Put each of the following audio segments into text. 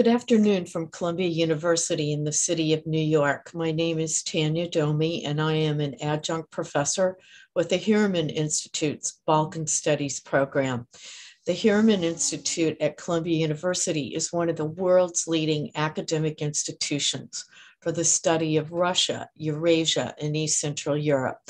Good afternoon from Columbia University in the city of New York. My name is Tanya Domi, and I am an adjunct professor with the Harriman Institute's Balkan Studies program. The Harriman Institute at Columbia University is one of the world's leading academic institutions for the study of Russia, Eurasia, and East Central Europe.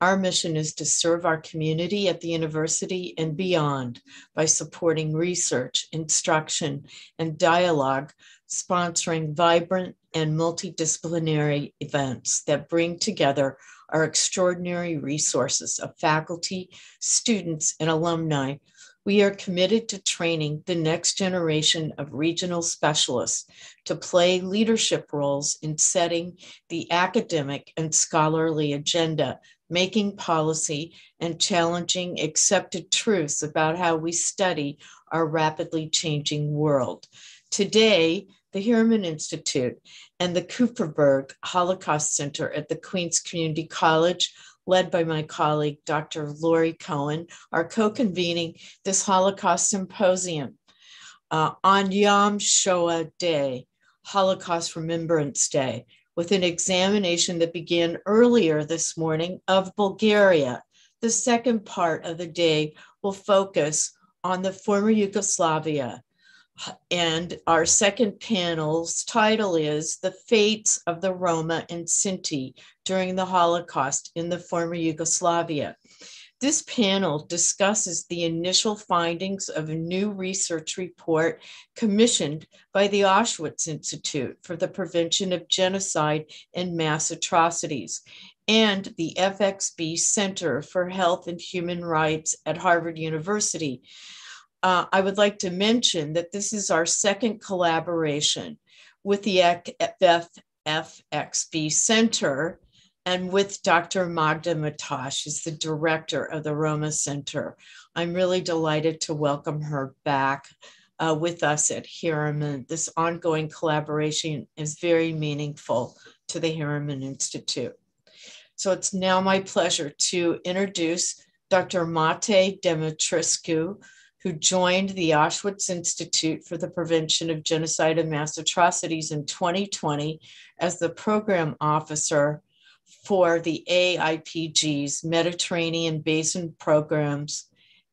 Our mission is to serve our community at the university and beyond by supporting research, instruction, and dialogue, sponsoring vibrant and multidisciplinary events that bring together our extraordinary resources of faculty, students, and alumni. We are committed to training the next generation of regional specialists to play leadership roles in setting the academic and scholarly agenda making policy, and challenging accepted truths about how we study our rapidly changing world. Today, the Harriman Institute and the Kupferberg Holocaust Center at the Queens Community College, led by my colleague, Dr. Lori Cohen, are co convening this Holocaust Symposium uh, on Yom Shoah Day, Holocaust Remembrance Day, with an examination that began earlier this morning of Bulgaria. The second part of the day will focus on the former Yugoslavia. And our second panel's title is The Fates of the Roma and Sinti During the Holocaust in the Former Yugoslavia. This panel discusses the initial findings of a new research report commissioned by the Auschwitz Institute for the Prevention of Genocide and Mass Atrocities and the FXB Center for Health and Human Rights at Harvard University. Uh, I would like to mention that this is our second collaboration with the FXB Center and with Dr. Magda Matache, who's the director of the Roma Center. I'm really delighted to welcome her back uh, with us at Harriman. This ongoing collaboration is very meaningful to the Harriman Institute. So it's now my pleasure to introduce Dr. Matei Demetrescu, who joined the Auschwitz Institute for the Prevention of Genocide and Mass Atrocities in 2020 as the program officer for the AIPG's Mediterranean Basin programs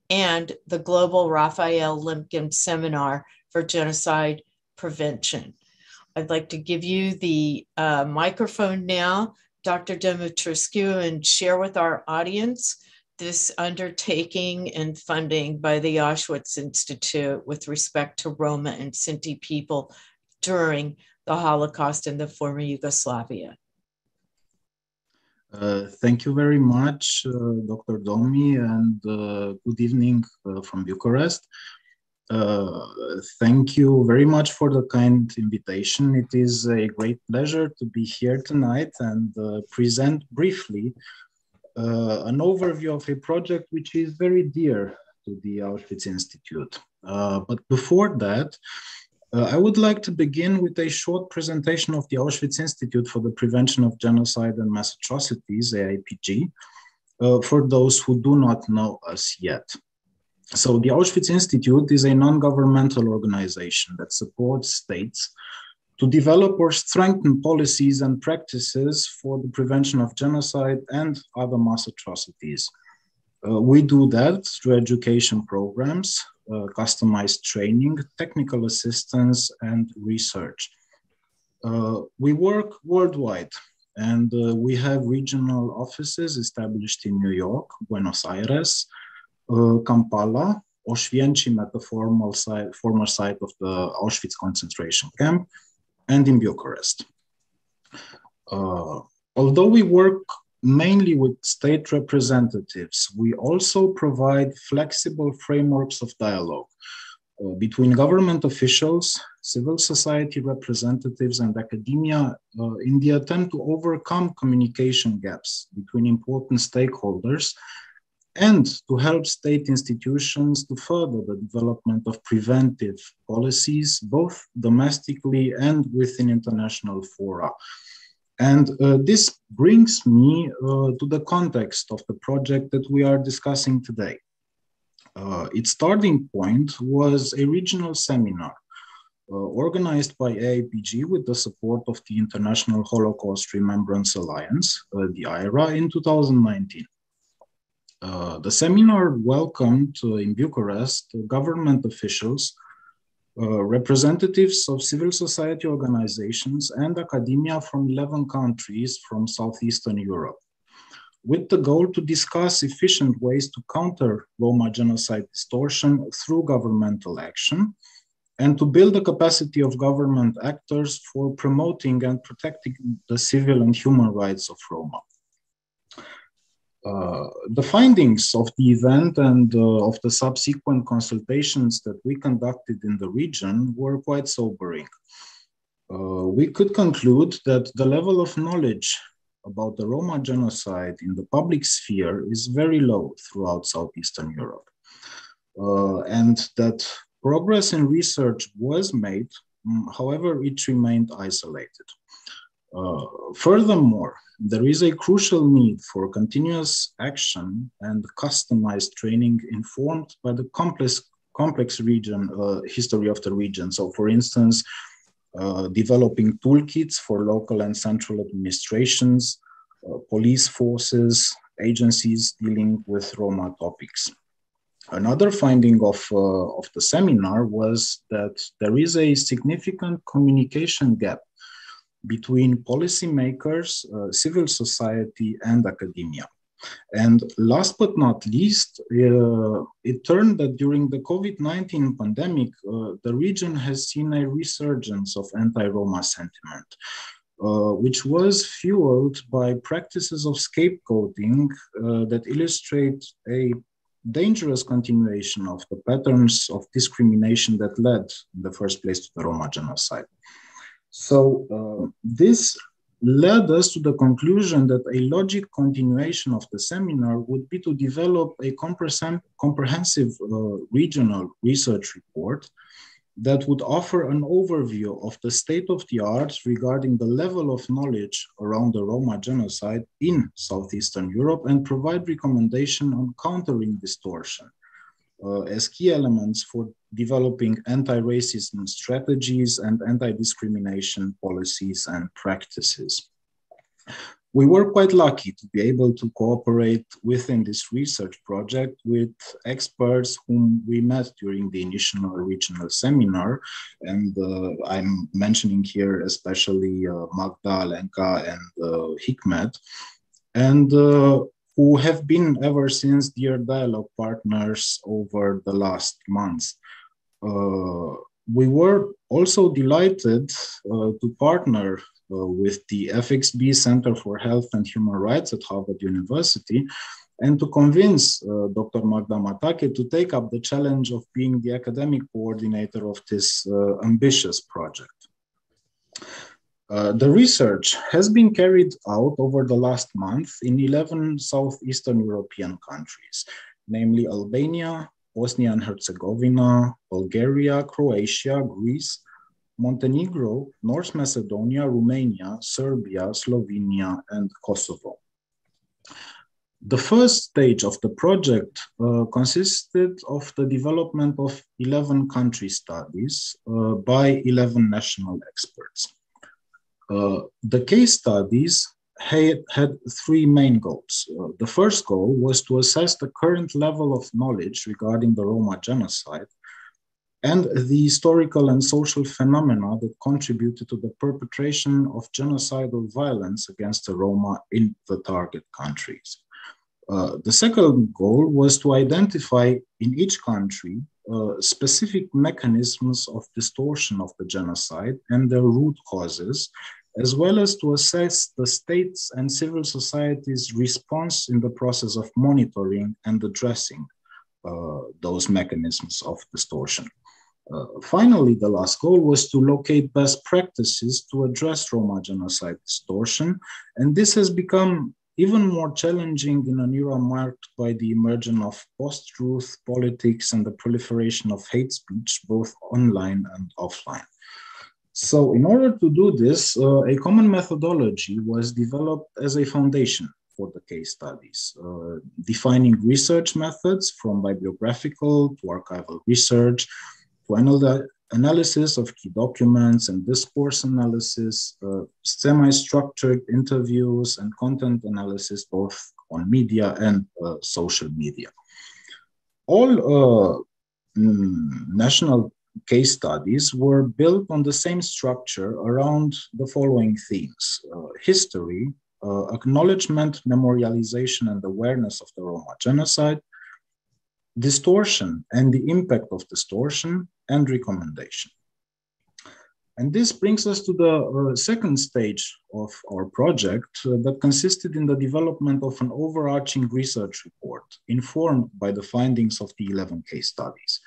and the Global Raphael Lemkin Seminar for Genocide Prevention. I'd like to give you the uh, microphone now, Dr. Demetrescu, and share with our audience this undertaking and funding by the Auschwitz Institute with respect to Roma and Sinti people during the Holocaust in the former Yugoslavia. Uh, thank you very much, uh, Dr. Domi, and uh, good evening uh, from Bucharest. Uh, thank you very much for the kind invitation. It is a great pleasure to be here tonight and present briefly an overview of a project which is very dear to the Auschwitz Institute. but before that, uh, I would like to begin with a short presentation of the Auschwitz Institute for the Prevention of Genocide and Mass Atrocities, AIPG, uh, for those who do not know us yet. So the Auschwitz Institute is a non-governmental organization that supports states to develop or strengthen policies and practices for the prevention of genocide and other mass atrocities. Uh, we do that through education programs, customized training, technical assistance, and research. Uh, we work worldwide and uh, we have regional offices established in New York, Buenos Aires, uh, Kampala, Oswiecim at the formal site, former site of the Auschwitz concentration camp, and in Bucharest. Uh, although we work mainly with state representatives, we also provide flexible frameworks of dialogue uh, between government officials, civil society representatives, and academia uh, in the attempt to overcome communication gaps between important stakeholders and to help state institutions to further the development of preventive policies, both domestically and within international fora. And uh, this brings me uh, to the context of the project that we are discussing today. Uh, its starting point was a regional seminar uh, organized by AIPG with the support of the International Holocaust Remembrance Alliance, uh, the IHRA, in 2019. Uh, the seminar welcomed in Bucharest government officials, uh, representatives of civil society organizations, and academia from 11 countries from Southeastern Europe, with the goal to discuss efficient ways to counter Roma genocide distortion through governmental action and to build the capacity of government actors for promoting and protecting the civil and human rights of Roma. Uh, the findings of the event and uh, of the subsequent consultations that we conducted in the region were quite sobering. Uh, we could conclude that the level of knowledge about the Roma genocide in the public sphere is very low throughout Southeastern Europe. Uh, and that Progress in research was made, mm, however, it remained isolated. Uh, furthermore, there is a crucial need for continuous action and customized training informed by the complex, complex region uh, history of the region. So, for instance, uh, developing toolkits for local and central administrations, uh, police forces, agencies dealing with Roma topics. Another finding of, uh, of the seminar was that there is a significant communication gap between policymakers, uh, civil society, and academia. And last but not least, uh, it turned that during the COVID 19 pandemic, uh, the region has seen a resurgence of anti Roma sentiment. Uh, which was fueled by practices of scapegoating uh, that illustrate a dangerous continuation of the patterns of discrimination that led in the first place to the Roma genocide. So uh, this led us to the conclusion that a logic continuation of the seminar would be to develop a comprehensive uh, regional research report that would offer an overview of the state of the art regarding the level of knowledge around the Roma genocide in Southeastern Europe and provide recommendation on countering distortion uh, as key elements for developing anti-racism strategies and anti-discrimination policies and practices we were quite lucky to be able to cooperate within this research project with experts whom we met during the initial regional seminar. And uh, I'm mentioning here especially uh, Magda, Lenka, and uh, Hikmet, and uh, who have been ever since dear dialogue partners over the last months. Uh, we were also delighted uh, to partner uh, with the FXB Center for Health and Human Rights at Harvard University and to convince uh, Dr. Magda Matache to take up the challenge of being the academic coordinator of this uh, ambitious project. Uh, the research has been carried out over the last month in 11 Southeastern European countries, namely Albania, Bosnia and Herzegovina, Bulgaria, Croatia, Greece, Montenegro, North Macedonia, Romania, Serbia, Slovenia, and Kosovo. The first stage of the project uh, consisted of the development of 11 country studies uh, by 11 national experts. Uh, the case studies had, had three main goals. Uh, the first goal was to assess the current level of knowledge regarding the Roma genocide and the historical and social phenomena that contributed to the perpetration of genocidal violence against the Roma in the target countries. Uh, the second goal was to identify in each country uh, specific mechanisms of distortion of the genocide and their root causes, as well as to assess the states and civil society's response in the process of monitoring and addressing uh, those mechanisms of distortion. Uh, finally, the last goal was to locate best practices to address Roma genocide distortion. And this has become even more challenging in an era marked by the emergence of post truth politics and the proliferation of hate speech, both online and offline. So, in order to do this, uh, a common methodology was developed as a foundation for the case studies, uh, defining research methods from bibliographical to archival research to, analysis of key documents and discourse analysis, uh, semi-structured interviews and content analysis, both on media and uh, social media. All uh, mm, national case studies were built on the same structure around the following themes uh, history, uh, acknowledgement, memorialization, and awareness of the Roma genocide, distortion and the impact of distortion, and recommendation. And this brings us to the uh, second stage of our project uh, that consisted in the development of an overarching research report informed by the findings of the 11 case studies.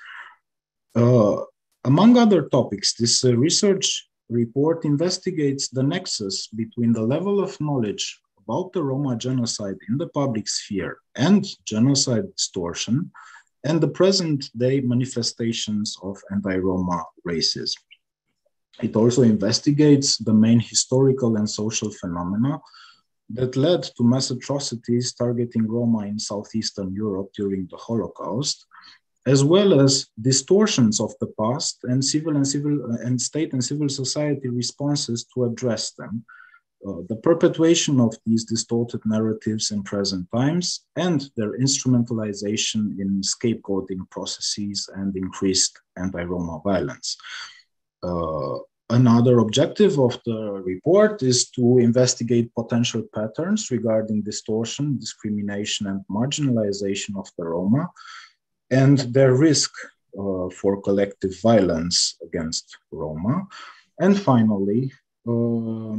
Uh, among other topics, this uh, research report investigates the nexus between the level of knowledge about the Roma genocide in the public sphere and genocide distortion and the present day manifestations of anti-Roma racism. It also investigates the main historical and social phenomena that led to mass atrocities targeting Roma in Southeastern Europe during the Holocaust as well as distortions of the past and civil and civil and state and civil society responses to address them, the perpetuation of these distorted narratives in present times and their instrumentalization in scapegoating processes and increased anti-Roma violence. Uh, another objective of the report is to investigate potential patterns regarding distortion, discrimination, and marginalization of the Roma, and their risk uh, for collective violence against Roma. And finally, uh,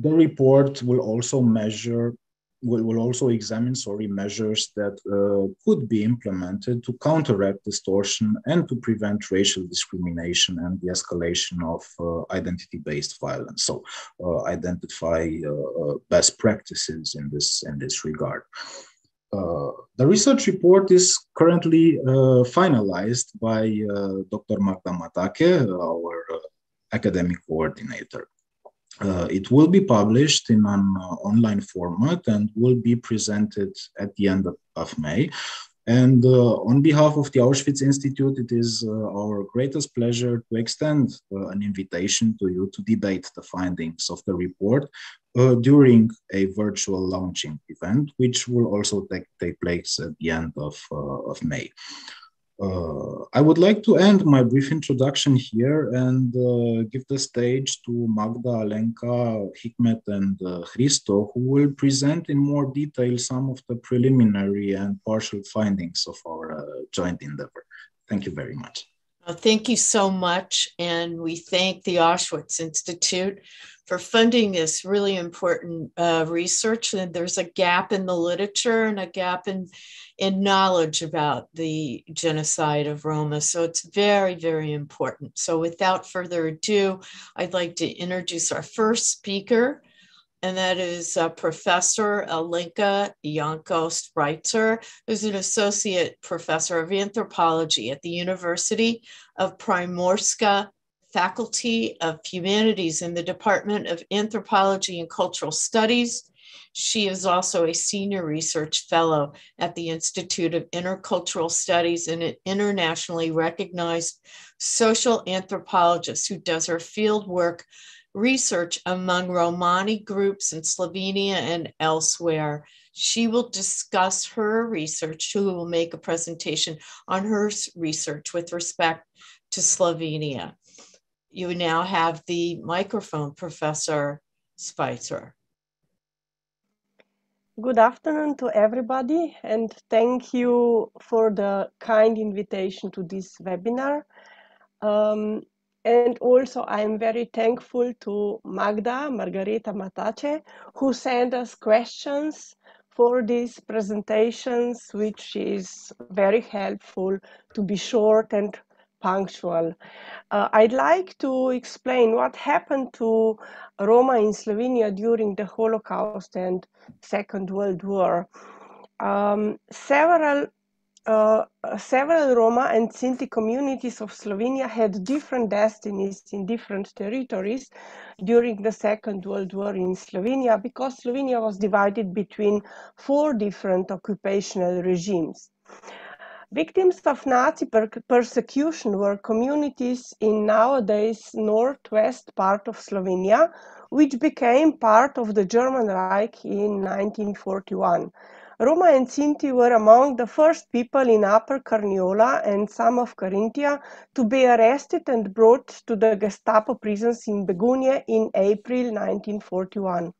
the report will also measure, will, will also examine, sorry, measures that uh, could be implemented to counteract distortion and to prevent racial discrimination and the escalation of uh, identity-based violence. So uh, identify uh, best practices in this, in this regard. Uh, the research report is currently uh, finalized by uh, Dr. Magda Matache, our uh, academic coordinator. Uh, it will be published in an online format and will be presented at the end of, of May. And uh, on behalf of the Auschwitz Institute, it is uh, our greatest pleasure to extend uh, an invitation to you to debate the findings of the report uh, during a virtual launching event, which will also take, take place at the end of, uh, of May. Uh, I would like to end my brief introduction here and uh, give the stage to Magda, Alenka, Hikmet, and uh, Hristo, who will present in more detail some of the preliminary and partial findings of our uh, joint endeavor. Thank you very much. Well, thank you so much. And we thank the Auschwitz Institute for funding this really important uh, research. And there's a gap in the literature and a gap in, in knowledge about the genocide of Roma. So it's very, very important. So without further ado, I'd like to introduce our first speaker, and that is uh, Professor Alenka Janko-Spreizer, who's an associate professor of anthropology at the University of Primorska Faculty of Humanities in the Department of Anthropology and Cultural Studies. She is also a senior research fellow at the Institute of Intercultural Studies and an internationally recognized social anthropologist who does her field work research among Romani groups in Slovenia and elsewhere. She will discuss her research. She will make a presentation on her research with respect to Slovenia you now have the microphone, Professor Spreizer. Good afternoon to everybody, and thank you for the kind invitation to this webinar. Um, and also, I'm very thankful to Magda, Margareta Matache, who sent us questions for these presentations, which is very helpful to be short and punctual. Uh, I'd like to explain what happened to Roma in Slovenia during the Holocaust and Second World War. Um, several uh, several Roma and Sinti communities of Slovenia had different destinies in different territories during the Second World War in Slovenia because Slovenia was divided between four different occupational regimes. Victims of Nazi per persecution were communities in nowadays northwest part of Slovenia, which became part of the German Reich in 1941. Roma and Sinti were among the first people in Upper Carniola and some of Carinthia to be arrested and brought to the Gestapo prisons in Begunje in April 1941.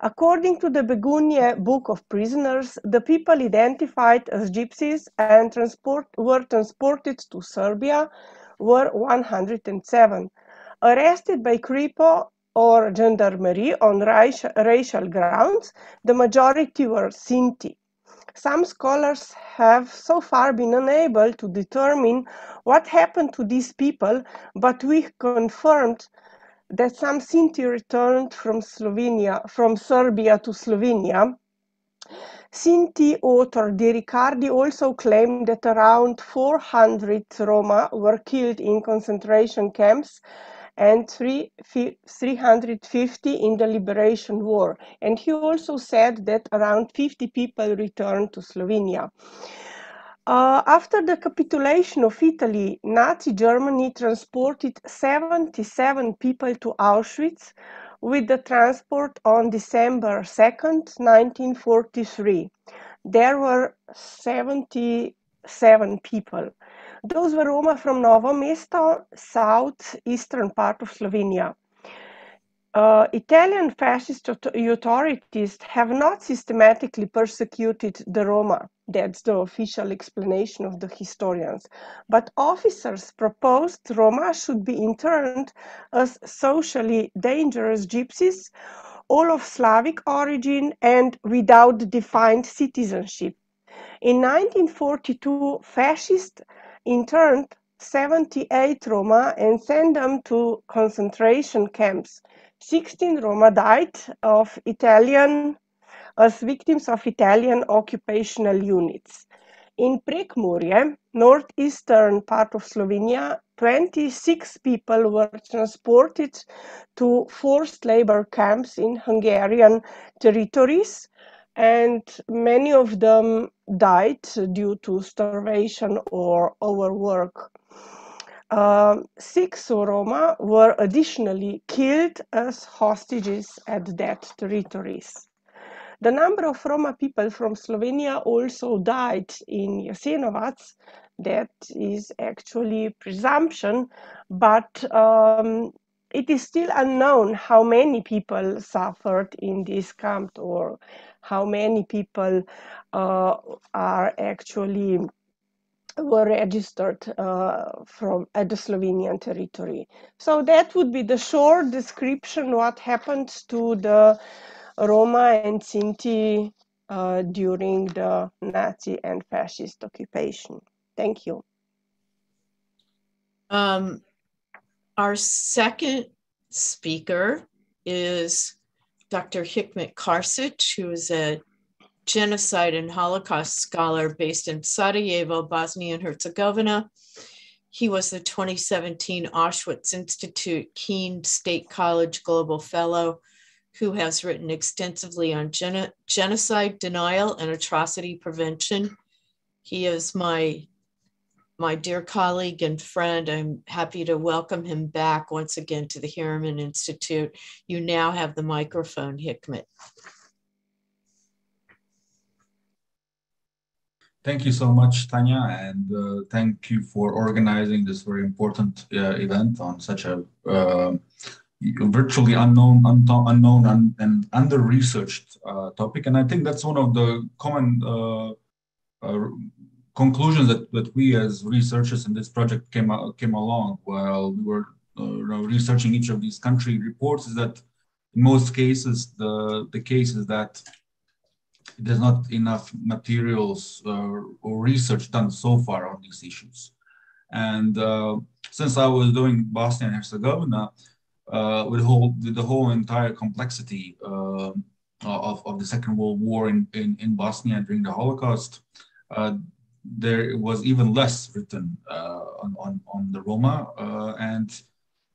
According to the Begunje Book of Prisoners, the people identified as gypsies and transport, were transported to Serbia were 107. Arrested by Kripo or gendarmerie on racial grounds, the majority were Sinti. Some scholars have so far been unable to determine what happened to these people, but we confirmed that some Sinti returned from Slovenia, from Serbia to Slovenia. Sinti author De Riccardi also claimed that around 400 Roma were killed in concentration camps and 3, 350 in the Liberation War. And he also said that around 50 people returned to Slovenia. Uh, after the capitulation of Italy, Nazi Germany transported 77 people to Auschwitz with the transport on December 2nd, 1943. There were 77 people. Those were Roma from Novo Mesto, southeastern part of Slovenia. Uh, Italian fascist authorities have not systematically persecuted the Roma. That's the official explanation of the historians. But officers proposed Roma should be interned as socially dangerous gypsies, all of Slavic origin and without defined citizenship. In 1942, fascists interned 78 Roma and sent them to concentration camps. 16 Roma died of Italian as victims of Italian occupational units. In Prekmurje, northeastern part of Slovenia, 26 people were transported to forced labor camps in Hungarian territories, and many of them died due to starvation or overwork. Uh, six Roma were additionally killed as hostages at that territories. The number of Roma people from Slovenia also died in Jasenovac. That is actually presumption, but um, it is still unknown how many people suffered in this camp or how many people uh, are actually were registered uh, from at the Slovenian territory. So that would be the short description what happened to the Roma and Sinti uh, during the Nazi and fascist occupation. Thank you. Um, our second speaker is Dr. Hikmet Karčić, who is a genocide and Holocaust scholar based in Sarajevo, Bosnia and Herzegovina. He was the 2017 Auschwitz Institute Keene State College Global Fellow who has written extensively on geno genocide denial and atrocity prevention. He is my my dear colleague and friend. I'm happy to welcome him back once again to the Harriman Institute. You now have the microphone, Hikmet. Thank you so much, Tanya, and uh, thank you for organizing this very important uh, event on such a uh, virtually unknown, unknown, and, and under-researched uh, topic. And I think that's one of the common uh, uh, conclusions that, that we as researchers in this project came came along while we were researching each of these country reports is that in most cases the the case is that there's not enough materials uh, or research done so far on these issues. And uh, since I was doing Bosnia and Herzegovina, uh, with, whole, with the whole entire complexity uh, of, of the Second World War in, in, in Bosnia during the Holocaust, uh, there was even less written uh, on, on, on the Roma. and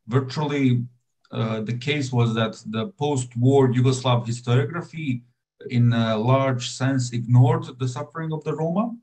virtually the case was that the post-war Yugoslav historiography in a large sense ignored the suffering of the Roma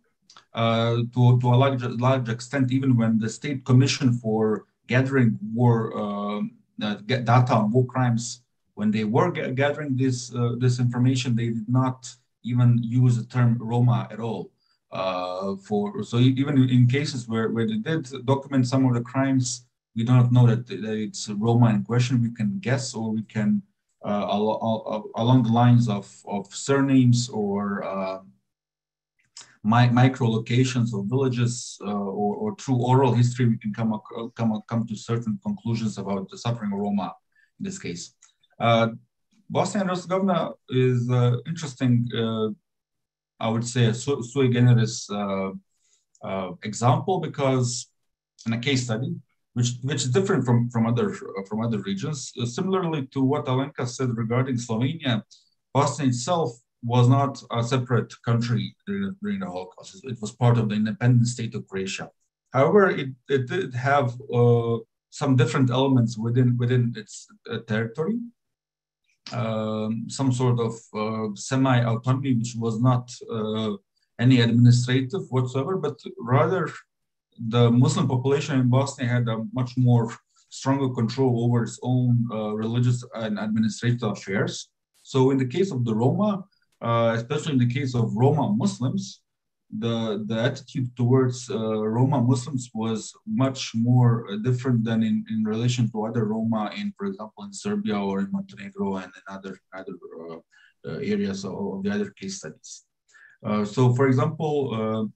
uh, to, to a large, large extent, even when the state commission for gathering war um, uh, data on war crimes, when they were gathering this uh, this information, they did not even use the term Roma at all. Uh, for so even in cases where, where they did document some of the crimes, we do not know that, that it's Roma in question. We can guess or we can uh, al along the lines of, of surnames or uh, mi micro locations or villages or, or, through oral history, we can come, come, come to certain conclusions about the suffering of Roma in this case. Uh, Bosnia and Herzegovina is interesting, uh, I would say, a su sui generis uh, uh, example because in a case study, which, which is different from, from, other, from other regions, similarly to what Alenka said regarding Slovenia, Bosnia itself was not a separate country during, during the Holocaust. It was part of the independent state of Croatia. However, it, it did have uh, some different elements within, within its uh, territory. Um, some sort of uh, semi-autonomy, which was not uh, any administrative whatsoever, but rather the Muslim population in Bosnia had a much more stronger control over its own uh, religious and administrative affairs. So in the case of the Roma, uh, especially in the case of Roma Muslims, the, the attitude towards uh, Roma Muslims was much more uh, different than in, in relation to other Roma in, for example, in Serbia or in Montenegro and in other, other uh, uh, areas of, the other case studies. Uh, so, for example,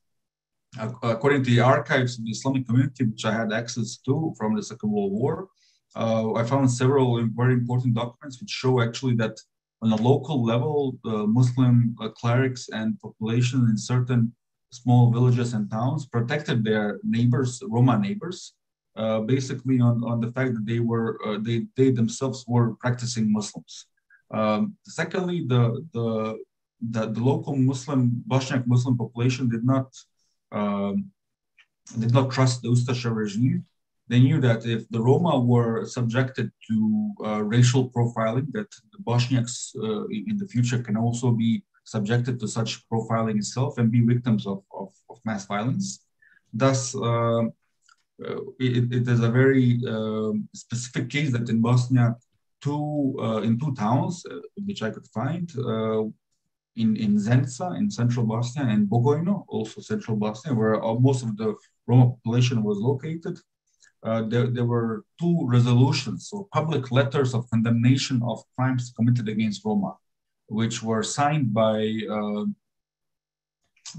according to the archives of the Islamic community, which I had access to from the Second World War, I found several very important documents which show actually that on a local level, Muslim uh, clerics and population in certain small villages and towns protected their neighbors, Roma neighbors, uh, basically on, on the fact that they were uh, they, they themselves were practicing Muslims. Um, secondly, the, the, the the local Muslim Bosniak Muslim population did not um, did not trust the Ustaša regime they knew that if the Roma were subjected to uh, racial profiling, that the Bosniaks uh, in the future can also be subjected to such profiling itself and be victims of, of, of mass violence. Thus, uh, uh it, it is a very um, specific case that in Bosnia, two uh, in two towns, uh, which I could find, in, in Zenica in central Bosnia and Bugojno, also central Bosnia, where most of the Roma population was located, uh, there, there were two resolutions, so public letters of condemnation of crimes committed against Roma, which were signed by uh,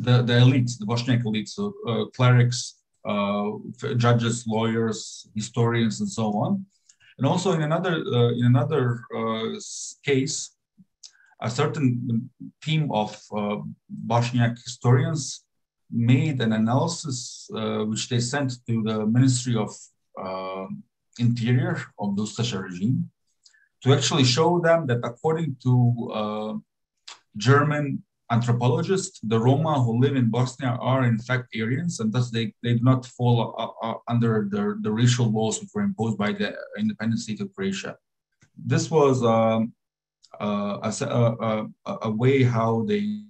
the, the elites, the Bosniak elites, so uh, clerics, uh, judges, lawyers, historians, and so on. And also in another, uh, in another case, a certain team of Bosniak historians made an analysis uh, which they sent to the Ministry of uh, interior of the Ustaša regime to actually show them that according to uh, German anthropologists, the Roma who live in Bosnia are in fact Aryans, and thus they, they do not fall uh, uh, under the, the racial laws which were imposed by the independent state of Croatia. This was um, uh, a, a, a, way how they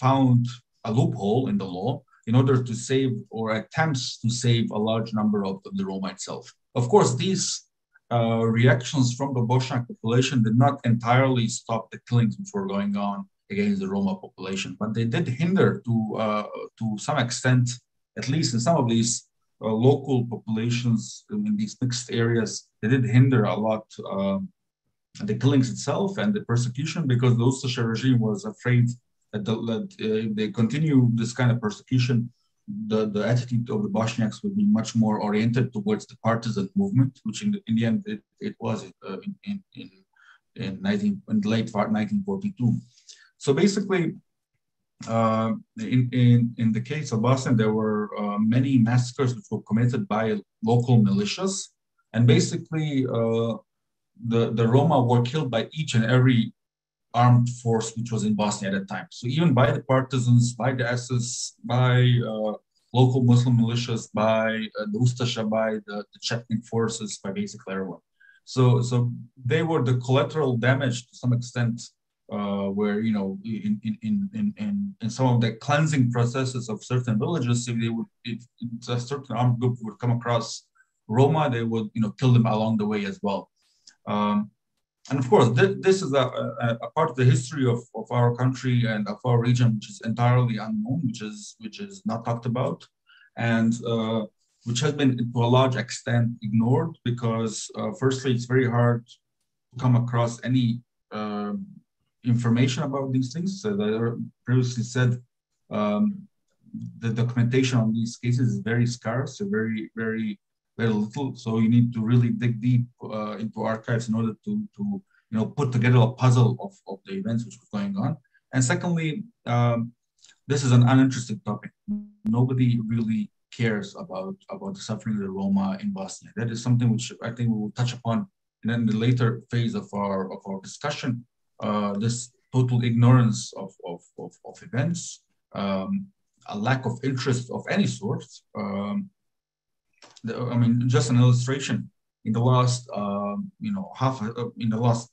found a loophole in the law in order to save or attempts to save a large number of, the Roma itself. Of course, these uh, reactions from the Bosniak population did not entirely stop the killings which were going on against the Roma population, but they did hinder to, uh, to some extent, at least in some of these uh, local populations in these mixed areas, they did hinder a lot um, the killings itself and the persecution because the Ustaša regime was afraid that, the, that uh, if they continue this kind of persecution, the, the attitude of the Bosniaks would be much more oriented towards the partisan movement, which in the, in the end it, it was uh, in, in, in, 19, in the late 1942. So basically, uh, in, in, in the case of Bosnia, there were uh, many massacres which were committed by local militias. And basically, uh, the, the Roma were killed by each and every armed force which was in Bosnia at that time. So even by the partisans, by the SS, by uh, local Muslim militias, by uh, the Ustasha, by the, the Chetnik forces, by basically everyone. So, so they were the collateral damage to some extent uh, where you know in, in in in in some of the cleansing processes of certain villages, if they would if, a certain armed group would come across Roma, they would you know kill them along the way as well. Um, and of course, th this is a, a, a, part of the history of, of our country and of our region, which is entirely unknown, which is which is not talked about, and uh, which has been to a large extent ignored because, uh, firstly, it's very hard to come across any uh, information about these things. So, I previously said, um, the documentation on these cases is very scarce, so very very very little. So you need to really dig deep uh, into archives in order to, to you know, put together a puzzle of, of the events which was going on. And secondly, um, this is an uninteresting topic. Nobody really cares about, about the suffering of the Roma in Bosnia. That is something which I think we will touch upon in the later phase of our, of our discussion. Uh, this total ignorance of, of, of, of events, um, a lack of interest of any sort, um, the, I mean, just an illustration. In the last, uh, you know, half uh, in the last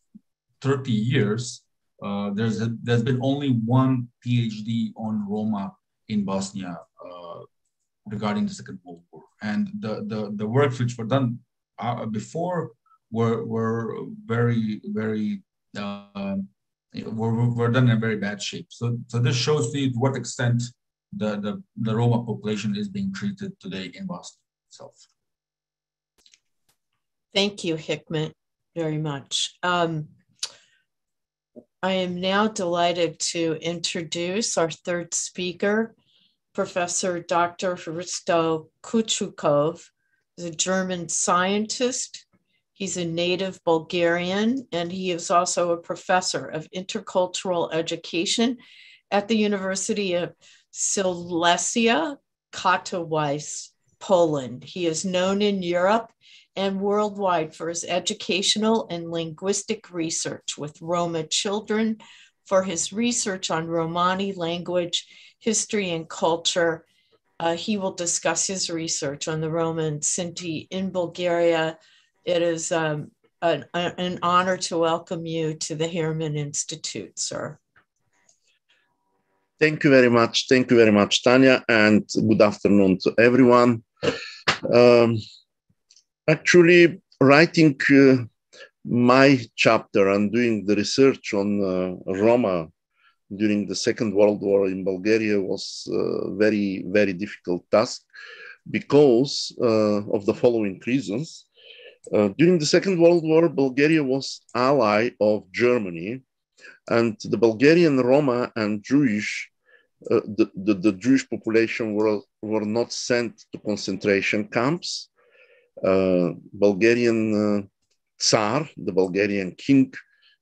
30 years, uh, there's a, there's been only one PhD on Roma in Bosnia uh, regarding the Second World War, and the the, the works which were done uh, before were were very very uh, were, were done in a very bad shape. So so this shows you to what extent the, the, the Roma population is being treated today in Bosnia itself. Thank you, Hikmet, very much. Um, I am now delighted to introduce our third speaker, Professor Dr. Hristo Kyuchukov, is a German scientist. He's a native Bulgarian, and he is also a professor of intercultural education at the University of Silesia, Katowice, Poland. He is known in Europe and worldwide for his educational and linguistic research with Roma children, for his research on Romani language, history, and culture. Uh, he will discuss his research on the Roman Sinti in Bulgaria. It is um, an, an honor to welcome you to the Harriman Institute, sir. Thank you very much. Thank you very much, Tanya, and good afternoon to everyone. Um, actually, writing uh, my chapter and doing the research on uh, Roma during the Second World War in Bulgaria was a very, very difficult task because uh, of the following reasons. Uh, during the Second World War, Bulgaria was ally of Germany, and the Bulgarian Roma and Jewish uh, the, the, the, Jewish population were, were not sent to concentration camps. Uh, Bulgarian uh, Tsar, the Bulgarian king,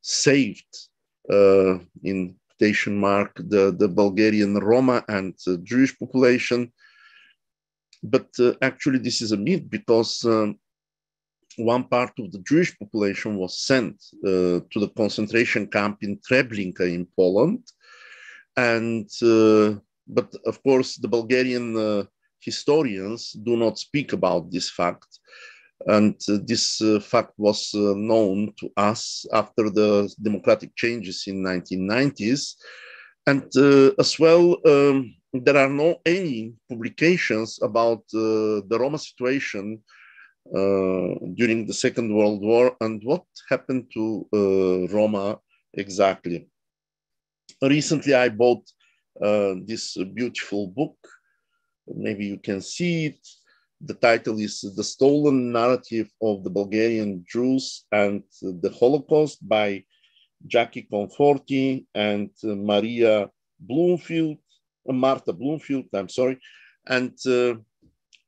saved uh, in quotation mark the, the Bulgarian Roma and Jewish population. But actually, this is a myth because um, one part of the Jewish population was sent uh, to the concentration camp in Treblinka in Poland and uh, but of course the Bulgarian uh, historians do not speak about this fact. And uh, this uh, fact was uh, known to us after the democratic changes in 1990s. And uh, as well, um, there are no any publications about the Roma situation during the Second World War and what happened to Roma exactly recently I bought uh, this beautiful book. Maybe you can see it. The title is The Stolen Narrative of the Bulgarian Jews and the Holocaust by Jacky Comforty and Maria Bloomfield, uh, Marta Bloomfield, I'm sorry. And uh,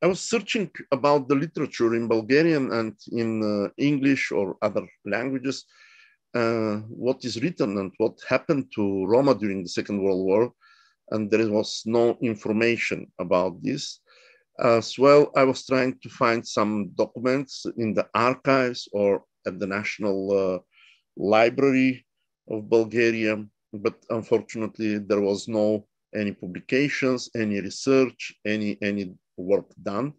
I was searching about the literature in Bulgarian and in uh, English or other languages uh, what is written and what happened to Roma during the Second World War, and there was no information about this. As well, I was trying to find some documents in the archives or at the National uh, Library of Bulgaria, but unfortunately, there was no any publications, any research, any any work done.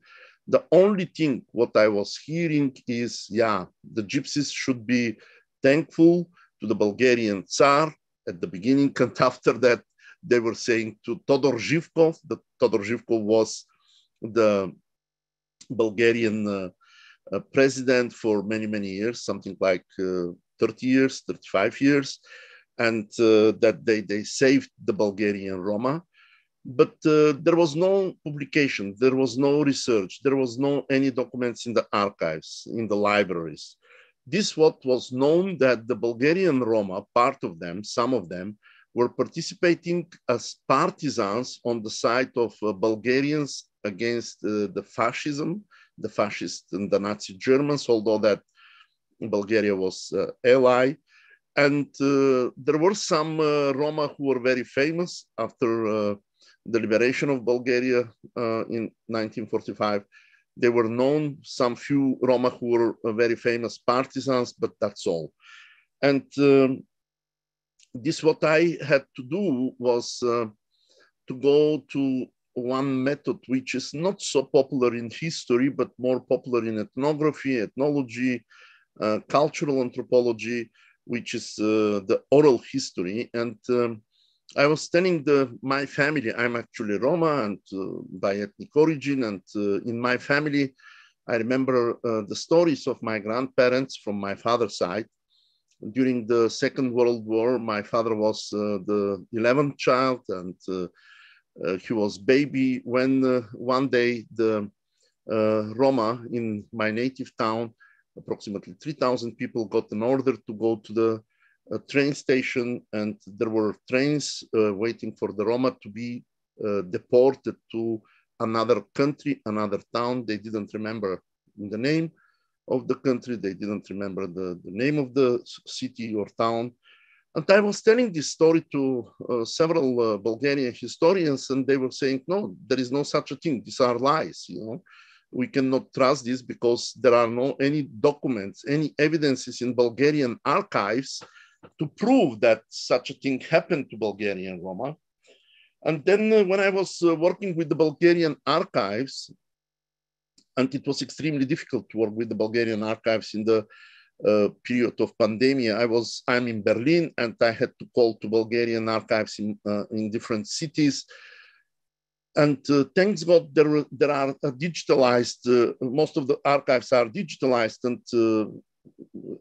The only thing what I was hearing is, yeah, the gypsies should be thankful to the Bulgarian Tsar at the beginning. And after that, they were saying to Todor Zhivkov, that Todor Zhivkov was the Bulgarian uh, uh, president for many, many years, something like uh, 30 years, 35 years, and uh, that they, they saved the Bulgarian Roma. But uh, there was no publication, there was no research, there was no any documents in the archives, in the libraries. This what was known that the Bulgarian Roma, part of them, some of them, were participating as partisans on the side of uh, Bulgarians against uh, the fascism, the fascist and the Nazi Germans, although that Bulgaria was uh, ally. And uh, there were some uh, Roma who were very famous after uh, the liberation of Bulgaria in 1945 they were known, some few Roma who were very famous partisans, but that's all. And um, this what I had to do was uh, to go to one method which is not so popular in history, but more popular in ethnography, ethnology, uh, cultural anthropology, which is uh, the oral history. And um, I was telling the, my family, I'm actually Roma and uh, by ethnic origin. And uh, in my family, I remember uh, the stories of my grandparents from my father's side. During the Second World War, my father was uh, the 11th child and uh, uh, he was baby when one day the Roma in my native town, approximately 3,000 people got an order to go to the a train station and there were trains uh, waiting for the Roma to be uh, deported to another country, another town. They didn't remember the name of the country. They didn't remember the, the name of the city or town. And I was telling this story to uh, several uh, Bulgarian historians, and they were saying, "No, there is no such a thing. These are lies. You know, we cannot trust this because there are no any documents, any evidences in Bulgarian archives to prove that such a thing happened to Bulgarian Roma. And then uh, when I was uh, working with the Bulgarian archives, and it was extremely difficult to work with the Bulgarian archives in the uh, period of pandemic. I was I'm in Berlin and I had to call to Bulgarian archives in, uh, in different cities. And uh, thanks God, there, there are uh, digitalized, most of the archives are digitalized and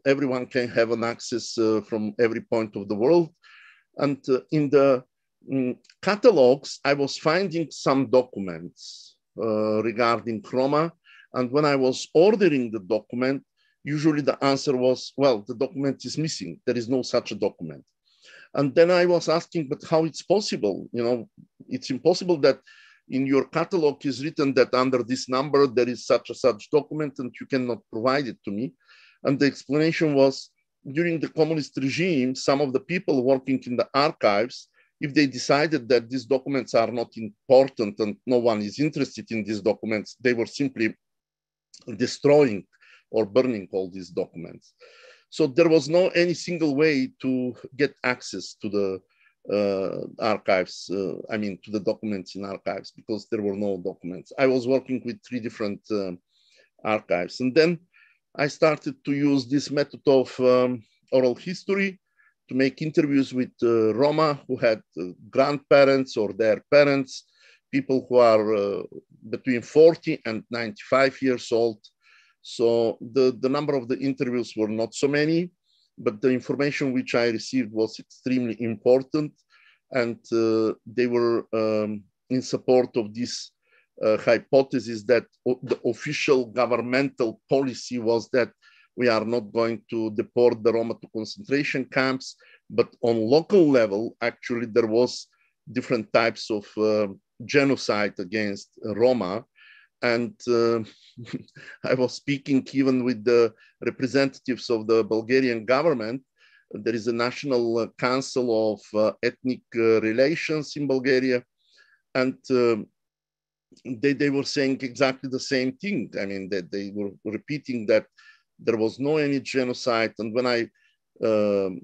everyone can have an access uh, from every point of the world. And uh, in the um, catalogs, I was finding some documents uh, regarding Roma. And when I was ordering the document, usually the answer was, well, the document is missing. There is no such a document. And then I was asking, but how it's possible? You know, it's impossible that in your catalog is written that under this number there is such a such document and you cannot provide it to me. And the explanation was during the communist regime, some of the people working in the archives, if they decided that these documents are not important and no one is interested in these documents, they were simply destroying or burning all these documents. So there was no any single way to get access to the uh, archives, uh, I mean, to the documents in archives because there were no documents. I was working with three different uh, archives. And then I started to use this method of um, oral history to make interviews with uh, Roma who had uh, grandparents or their parents, people who are uh, between 40 and 95 years old. So the, the number of the interviews were not so many, but the information which I received was extremely important. And uh, they were um, in support of this uh, hypothesis that the official governmental policy was that we are not going to deport the Roma to concentration camps, but on local level, actually there was different types of uh, genocide against Roma. And uh, I was speaking even with the representatives of the Bulgarian government. There is a National Council of uh, Ethnic uh, Relations in Bulgaria. And they, they were saying exactly the same thing. I mean, that they were repeating that there was no any genocide. And when I um,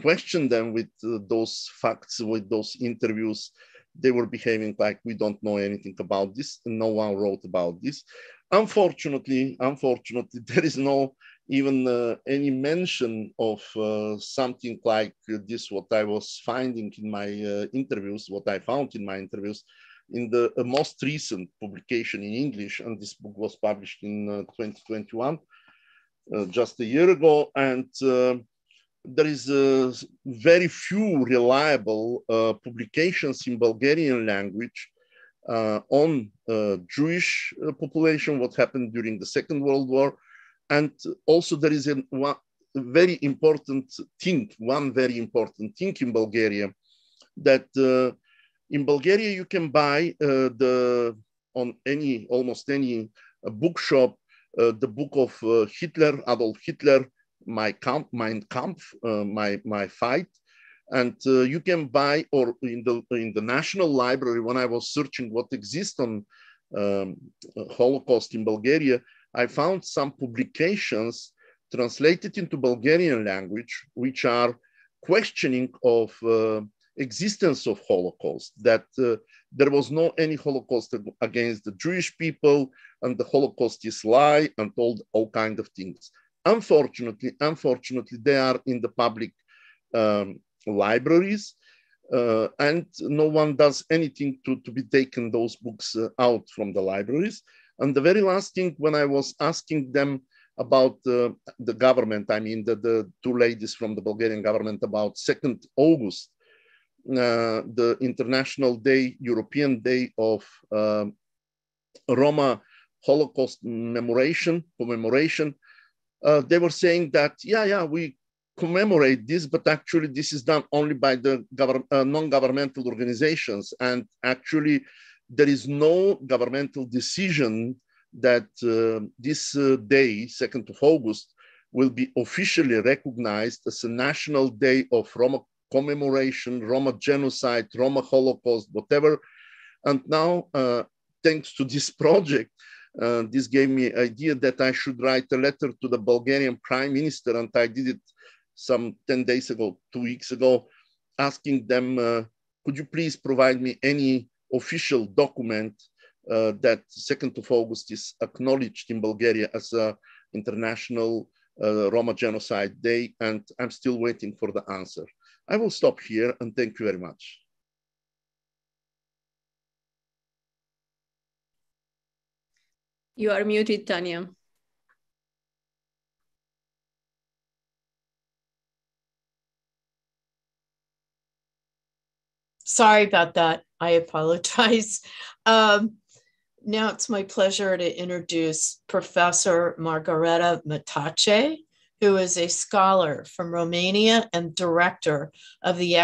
questioned them with uh, those facts, with those interviews, they were behaving like we don't know anything about this and no one wrote about this. Unfortunately, unfortunately, there is no even uh, any mention of uh, something like this, what I was finding in my uh, interviews, what I found in my interviews, in the uh, most recent publication in English, and this book was published in uh, 2021, uh, just a year ago, and there is very few reliable publications in Bulgarian language on Jewish population, what happened during the Second World War, and also there is a one very important thing, one very important thing in Bulgaria that uh, in Bulgaria you can buy uh, the on any almost any uh, bookshop uh, the book of uh, Hitler, Adolf Hitler, my camp, Mein Kampf, my my fight, and you can buy or in the in the National Library when I was searching what exists on um, Holocaust in Bulgaria, I found some publications translated into Bulgarian language, which are questioning of uh, existence of Holocaust, that uh, there was no any Holocaust against the Jewish people, and the Holocaust is lie, and all, all kind of things. Unfortunately, unfortunately, they are in the public um, libraries, uh, and no one does anything to, to be taken those books uh, out from the libraries. And the very last thing, when I was asking them about uh, the government, I mean, the, the two ladies from the Bulgarian government about 2nd August, the International Day, European Day of um, Roma Holocaust commemoration, commemoration, uh, they were saying that, yeah, yeah, we commemorate this, but actually this is done only by the uh, non-governmental organizations. And actually there is no governmental decision that uh, this uh, day, 2nd of August, will be officially recognized as a national day of Roma commemoration, Roma genocide, Roma Holocaust, whatever. And now, uh, thanks to this project, uh, this gave me idea that I should write a letter to the Bulgarian prime minister, and I did it some 10 days ago, two weeks ago, asking them, uh, could you please provide me any official document uh, that 2nd of August is acknowledged in Bulgaria as a international uh, Roma Genocide Day, and I'm still waiting for the answer. I will stop here and thank you very much. You are muted, Tanya. Sorry about that. I apologize. Um, now it's my pleasure to introduce Professor Margareta Matache, who is a scholar from Romania and director of the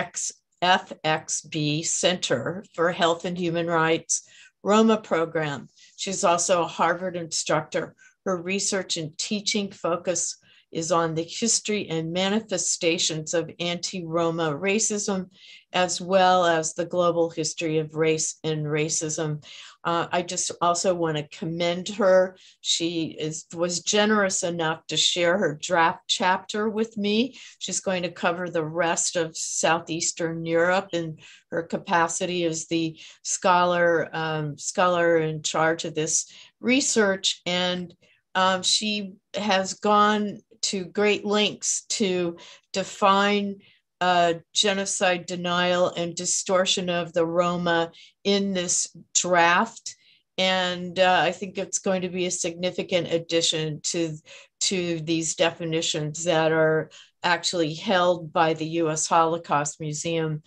FXB Center for Health and Human Rights Roma program. She's also a Harvard instructor. Her research and teaching focus is on the history and manifestations of anti Roma racism, as well as the global history of race and racism. Uh, I just also want to commend her. She is was generous enough to share her draft chapter with me. She's going to cover the rest of southeastern Europe in her capacity as the scholar um, scholar in charge of this research and. Um, she has gone to great lengths to define uh, genocide denial and distortion of the Roma in this draft. And uh, I think it's going to be a significant addition to, to these definitions that are actually held by the US Holocaust Museum.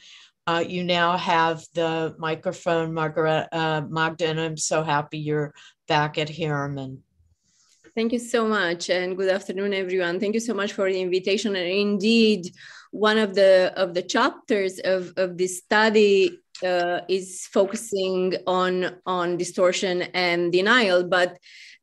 Uh, you now have the microphone, Margaret uh, Magda, and I'm so happy you're back at Harriman. Thank you so much, and good afternoon, everyone. Thank you so much for the invitation. And indeed, one of the of the chapters of, of this study uh, is focusing on on distortion and denial, but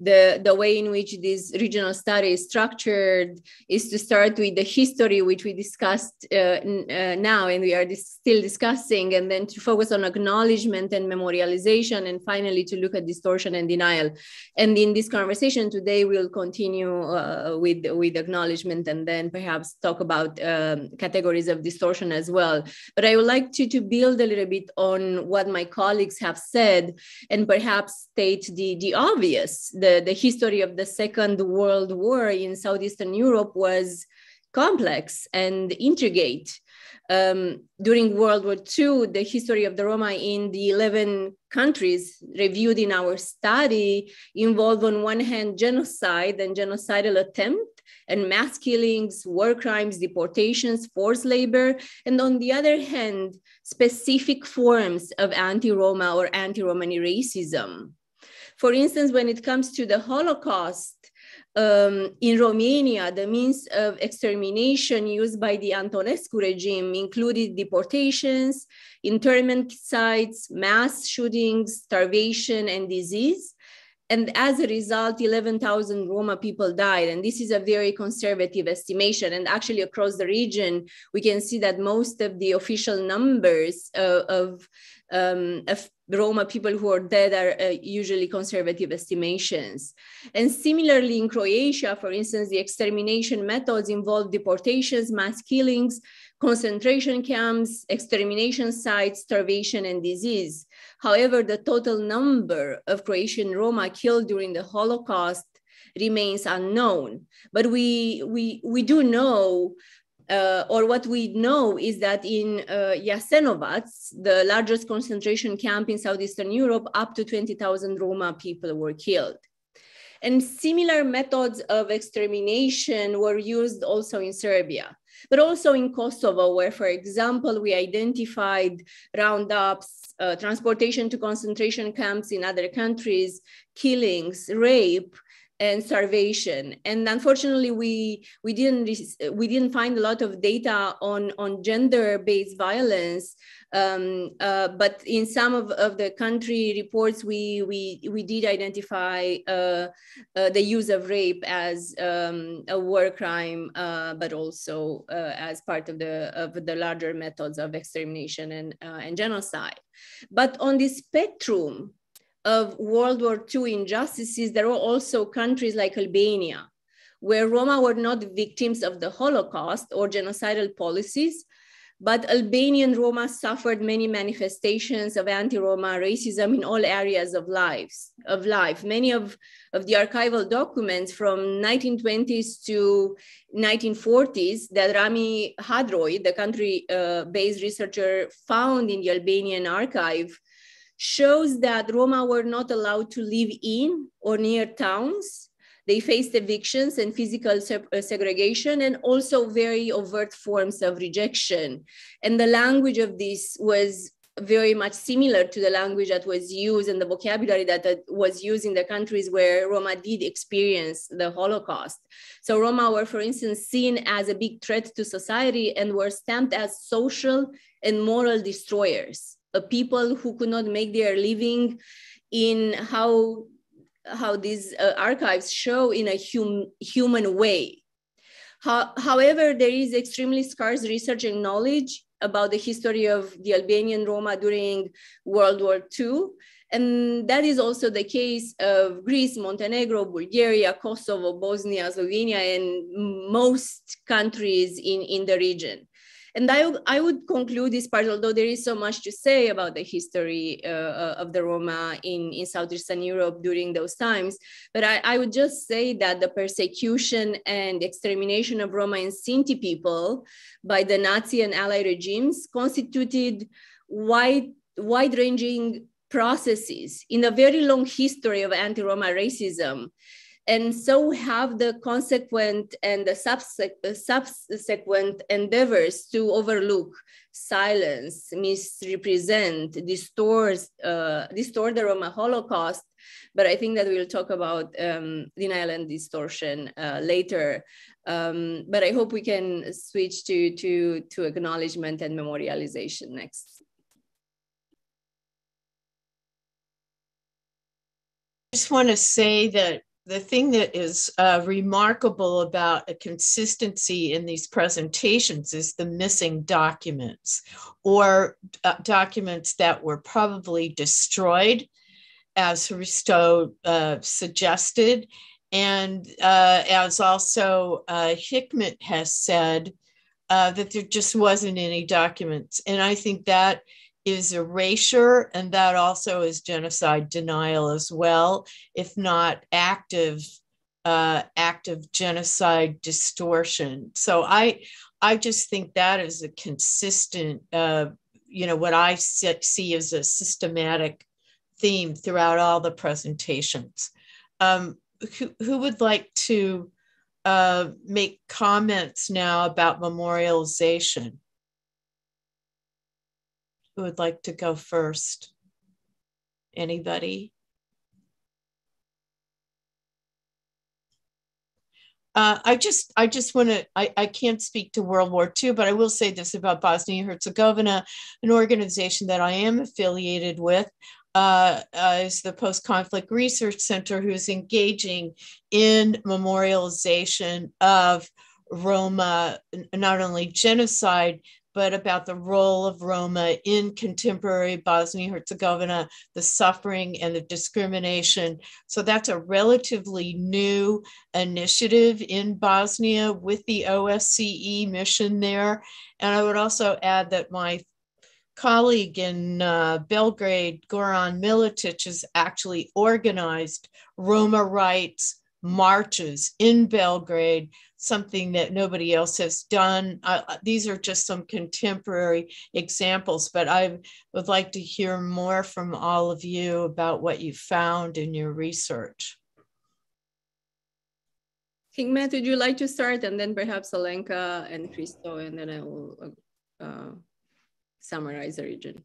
the, the way in which this regional study is structured is to start with the history, which we discussed uh, uh, now and we are dis still discussing, and then to focus on acknowledgement and memorialization, and finally to look at distortion and denial. And in this conversation today, we'll continue uh, with, with acknowledgement and then perhaps talk about um, categories of distortion as well. But I would like to, to build a little bit on what my colleagues have said and perhaps state the, the obvious. The, the history of the Second World War in Southeastern Europe was complex and intricate. Um, during World War II, the history of the Roma in the 11 countries reviewed in our study involved, on one hand, genocide and genocidal attempt, and mass killings, war crimes, deportations, forced labor, and on the other hand, specific forms of anti Roma or anti Romani racism. For instance, when it comes to the Holocaust, um, in Romania, the means of extermination used by the Antonescu regime included deportations, internment sites, mass shootings, starvation, and disease. And as a result, 11,000 Roma people died. And this is a very conservative estimation. And actually, across the region, we can see that most of the official numbers uh, of, um, of Roma people who are dead are uh, usually conservative estimations. And similarly, in Croatia, for instance, the extermination methods involve deportations, mass killings, concentration camps, extermination sites, starvation, and disease. However, the total number of Croatian Roma killed during the Holocaust remains unknown. But we, we, we do know uh, or what we know is that in uh, the largest concentration camp in Southeastern Europe, up to 20,000 Roma people were killed. And similar methods of extermination were used also in Serbia, but also in Kosovo, where, for example, we identified roundups, uh, transportation to concentration camps in other countries, killings, rape, and starvation. And unfortunately, we we didn't we didn't find a lot of data on on gender-based violence. Um, uh, but in some of, of the country reports, we we we did identify uh, uh, the use of rape as um, a war crime, uh, but also uh, as part of the of the larger methods of extermination and uh, and genocide. But on the spectrum of World War II injustices, there were also countries like Albania, where Roma were not victims of the Holocaust or genocidal policies, but Albanian Roma suffered many manifestations of anti-Roma racism in all areas of lives of life. Many of, of the archival documents from 1920s to 1940s that Rami Hadroj, the country-based uh, researcher, found in the Albanian archive shows that Roma were not allowed to live in or near towns. They faced evictions and physical uh, segregation and also very overt forms of rejection. And the language of this was very much similar to the language that was used and the vocabulary that was used in the countries where Roma did experience the Holocaust. So Roma were, for instance, seen as a big threat to society and were stamped as social and moral destroyers people who could not make their living in how how these uh, archives show in a hum, human way. How, however, there is extremely scarce research and knowledge about the history of the Albanian Roma during World War II. And that is also the case of Greece, Montenegro, Bulgaria, Kosovo, Bosnia, Slovenia, and most countries in, in the region. And I, I would conclude this part, although there is so much to say about the history uh, uh, of the Roma in, in Southeastern Europe during those times, but I, I would just say that the persecution and extermination of Roma and Sinti people by the Nazi and Allied regimes constituted wide, wide-ranging processes in a very long history of anti-Roma racism and so have the consequent and the subsequent endeavors to overlook, silence, misrepresent, distort, uh, distort the Roma Holocaust. But I think that we'll talk about um, denial and distortion uh, later. Um, but I hope we can switch to, to, to acknowledgement and memorialization next. I just want to say that the thing that is uh, remarkable about a consistency in these presentations is the missing documents or uh, documents that were probably destroyed, as Hristo uh, suggested. And uh, as also uh, Hikmet has said, uh, that there just wasn't any documents. And I think that is erasure, and that also is genocide denial as well, if not active uh, active genocide distortion. So I I just think that is a consistent, uh, you know, what I see as a systematic theme throughout all the presentations. Um, who, who would like to uh, make comments now about memorialization? Who would like to go first? Anybody? Uh, I just, I just want to, I, I can't speak to World War II, but I will say this about Bosnia Herzegovina, an organization that I am affiliated with. Uh, uh, is the Post Conflict Research Center, who's engaging in memorialization of Roma, not only genocide, but about the role of Roma in contemporary Bosnia Herzegovina, the suffering and the discrimination. So that's a relatively new initiative in Bosnia with the OSCE mission there. And I would also add that my colleague in uh, Belgrade, Goran Miletić, has actually organized Roma rights marches in Belgrade something that nobody else has done. Uh, these are just some contemporary examples, but I would like to hear more from all of you about what you found in your research. Hikmet, would you like to start? And then perhaps Alenka and Hristo, and then I will uh, summarize the region.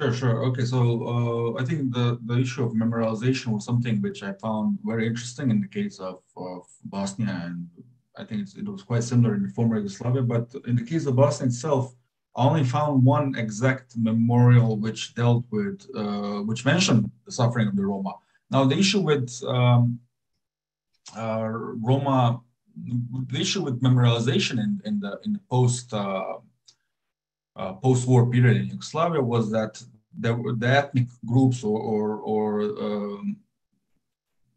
Sure, sure. Okay, so uh, I think the, the issue of memorialization was something which I found very interesting in the case of, of Bosnia, and I think it was quite similar in the former Yugoslavia. But in the case of Bosnia itself, I only found one exact memorial which dealt with, uh, which mentioned the suffering of the Roma. Now, the issue with um, uh, Roma, the issue with memorialization in, in the in the post uh, post-war period in Yugoslavia was that the, the ethnic groups or, or, or um,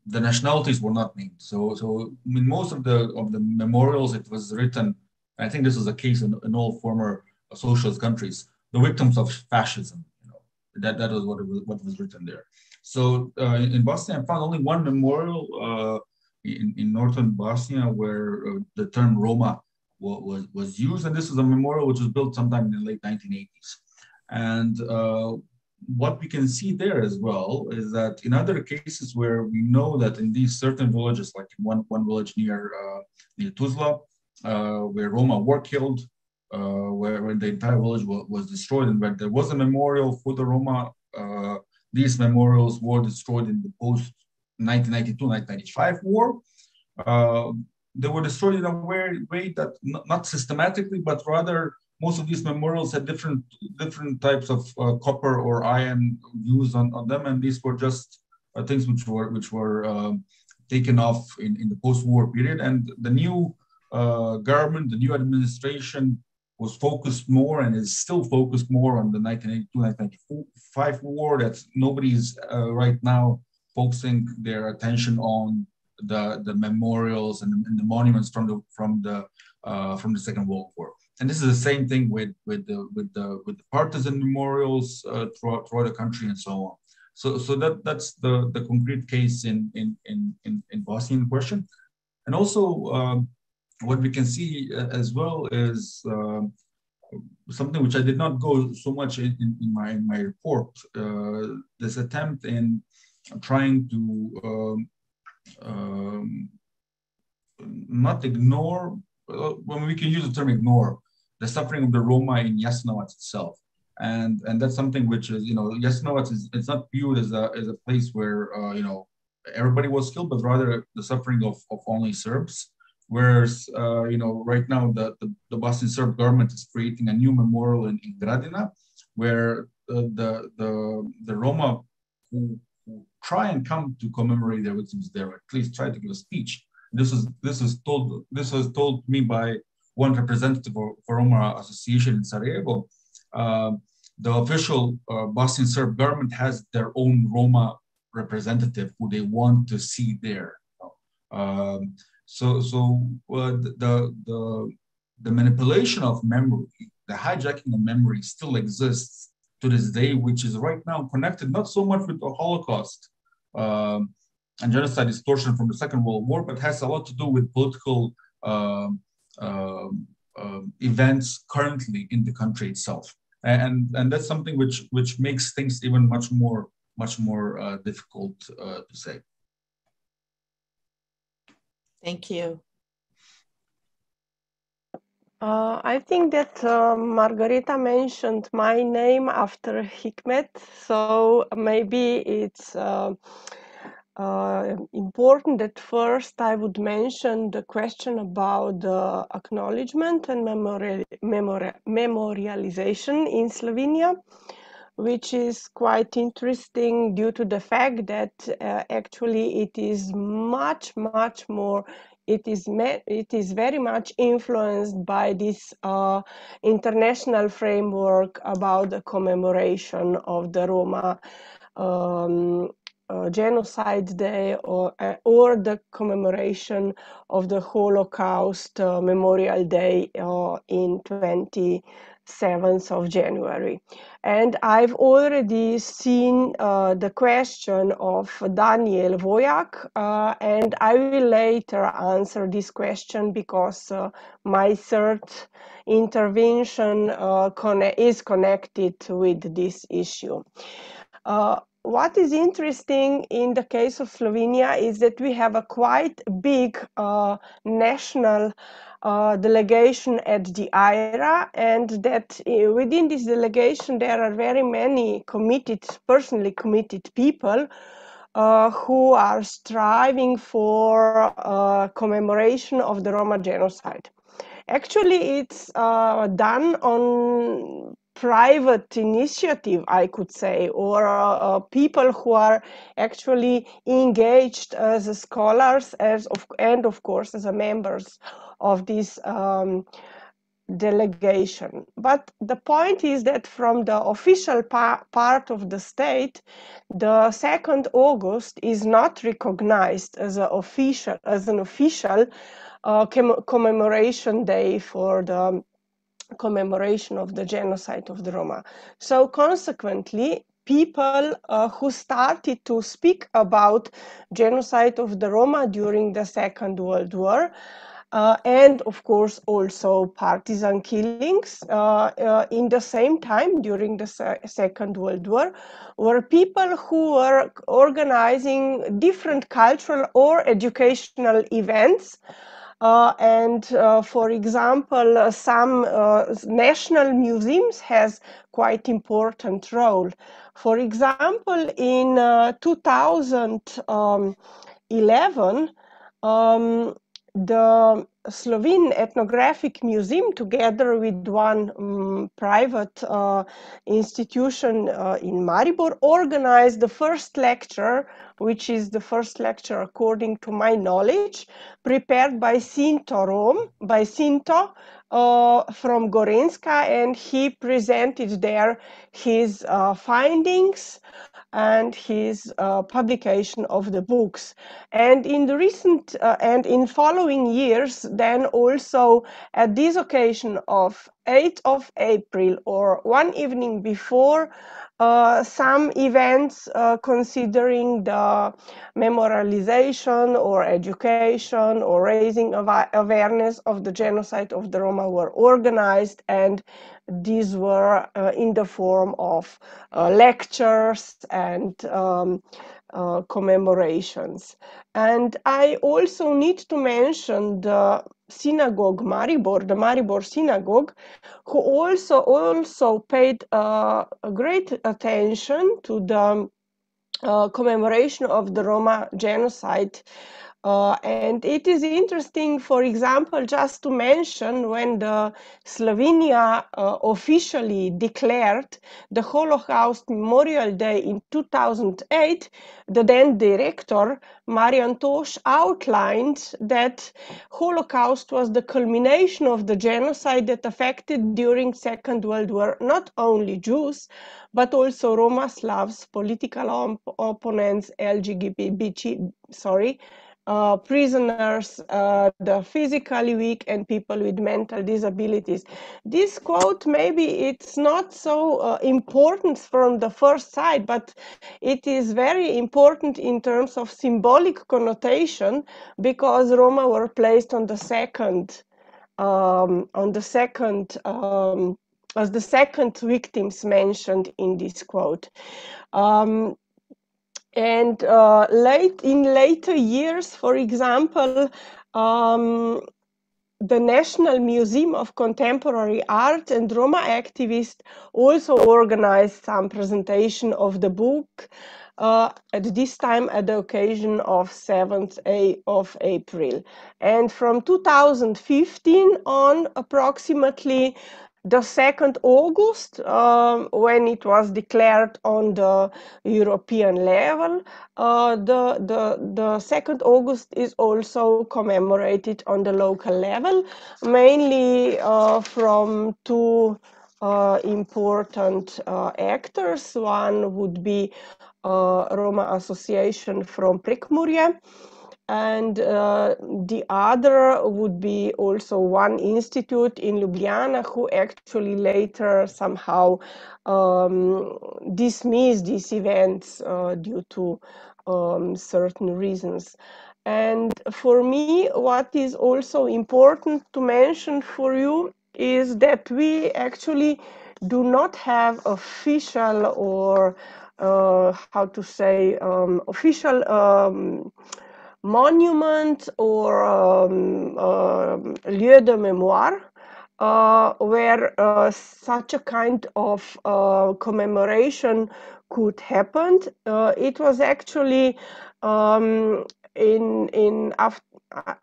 the nationalities were not named. So, so in most of the of the memorials, it was written. I think this is the case in, in all former socialist countries. The victims of fascism. You know, that that was what was, what was written there. So uh, in Bosnia, I found only one memorial uh, in, in northern Bosnia where uh, the term Roma was, was used. And this is a memorial which was built sometime in the late 1980s. And uh, what we can see there as well is that in other cases where we know that in these certain villages, like in one, one village near, uh, near Tuzla, uh, where Roma were killed, uh, where, where, the entire village was, was, destroyed, and where there was a memorial for the Roma, uh, these memorials were destroyed in the post 1992-1995 war. They were destroyed in a way, that not, not, systematically, but rather most of these memorials had different different types of uh, copper or iron used on, on them, and these were just uh, things which were which were um, taken off in, in the post-war period. And the new uh, government, the new administration was focused more and is still focused more on the 1982-1995 war. That nobody's uh, right now focusing their attention on the, the memorials and and the monuments from the from the uh, from the Second World War. And this is the same thing with with the with the with the partisan memorials uh, throughout, throughout the country and so on. So so that that's the the concrete case in in in in, in question. And also um, what we can see uh, as well is um, something which I did not go so much in, in, in my in my report. Uh, this attempt in trying to um, um, not ignore, when we can use the term ignore, the suffering of the Roma in Jasenovac itself. And, and that's something which is, you know, Jasenovac is it's not viewed as a, as a place where, uh, you know, everybody was killed, but rather the suffering of, of only Serbs. Whereas, uh, you know, right now the, the, the, Bosnian Serb government is creating a new memorial in, in Gradina, where uh, the, the, the Roma who try and come to commemorate their victims there, at least try to give a speech. This was this was told this was told me by one representative for, for Roma Association in Sarajevo. Uh, the official uh, Bosnian Serb government has their own Roma representative who they want to see there. Um, so so uh, the, the the manipulation of memory the hijacking of memory still exists to this day, which is right now connected not so much with the Holocaust um, and genocide distortion from the Second World War, but has a lot to do with political um, um, events currently in the country itself, and and that's something which which makes things even much more much more uh, difficult uh, to say. Thank you. Uh, I think that uh, Margareta mentioned my name after Hikmet, so maybe it's uh, uh, important that first I would mention the question about the acknowledgement and memori memori memorialization in Slovenia, which is quite interesting due to the fact that uh, actually it is much, much more it is it is very much influenced by this uh, international framework about the commemoration of the Roma um, uh, genocide day or uh, or the commemoration of the Holocaust uh, Memorial Day uh, in 20 7th of January. And I've already seen uh, the question of Daniel Vojak, uh, and I will later answer this question because uh, my third intervention uh, is connected with this issue. Uh, what is interesting in the case of Slovenia is that we have a quite big uh, national uh, delegation at the IHRA, and that uh, within this delegation there are very many committed, personally committed people uh, who are striving for uh, commemoration of the Roma genocide. Actually, it's uh, done on private initiative, I could say, or uh, uh, people who are actually engaged as scholars, as of, and of course as members of this um, delegation. But the point is that from the official pa part of the state, the 2nd August is not recognized as, official, as an official uh, commemoration day for the commemoration of the genocide of the Roma. So consequently, people uh, who started to speak about genocide of the Roma during the Second World War uh, and of course also partisan killings uh, uh, in the same time during the se Second World War were people who were organizing different cultural or educational events uh, and uh, for example, uh, some national museums has quite important role. For example, in 2011, um, the Slovene Ethnographic Museum, together with one um, private uh, institution uh, in Maribor, organized the first lecture which is the first lecture, according to my knowledge, prepared by Sinto Rom, by Sinto uh, from Gorenjska, and he presented there his uh, findings and his uh, publication of the books. And in the recent uh, and in following years, then also at this occasion of 8th of April or one evening before, uh, some events uh, considering the memorialization or education or raising awareness of the genocide of the Roma were organized and these were uh, in the form of uh, lectures and um, uh, commemorations. And I also need to mention the synagogue Maribor, the Maribor synagogue, who also also paid uh, great attention to the uh, commemoration of the Roma genocide uh, and it is interesting, for example, just to mention when the Slovenia uh, officially declared the Holocaust Memorial Day in 2008, the then director, Marjan Toš, outlined that Holocaust was the culmination of the genocide that affected during Second World War not only Jews, but also Roma Slavs, political op opponents, LGBT, sorry, uh, prisoners, uh, the physically weak, and people with mental disabilities. This quote, maybe it's not so uh, important from the first sight, but it is very important in terms of symbolic connotation because Roma were placed on the second, um, on the second. Um, as the second victims mentioned in this quote. Um, and uh, late in later years, for example, um, the National Museum of Contemporary Art and Roma activists also organized some presentation of the book uh, at this time at the occasion of 7th of April. And from 2015 on, approximately the 2nd August, um, when it was declared on the European level, uh, the, the, the 2nd August is also commemorated on the local level, mainly uh, from two uh, important uh, actors. One would be uh, Roma Association from Prekmurje, and uh, the other would be also one institute in Ljubljana who actually later somehow um, dismissed these events uh, due to um, certain reasons. And for me, what is also important to mention for you is that we actually do not have official or uh, how to say um, official um, monument or um, uh, lieu de mémoire uh, where uh, such a kind of uh, commemoration could happen. Uh, it was actually um, in in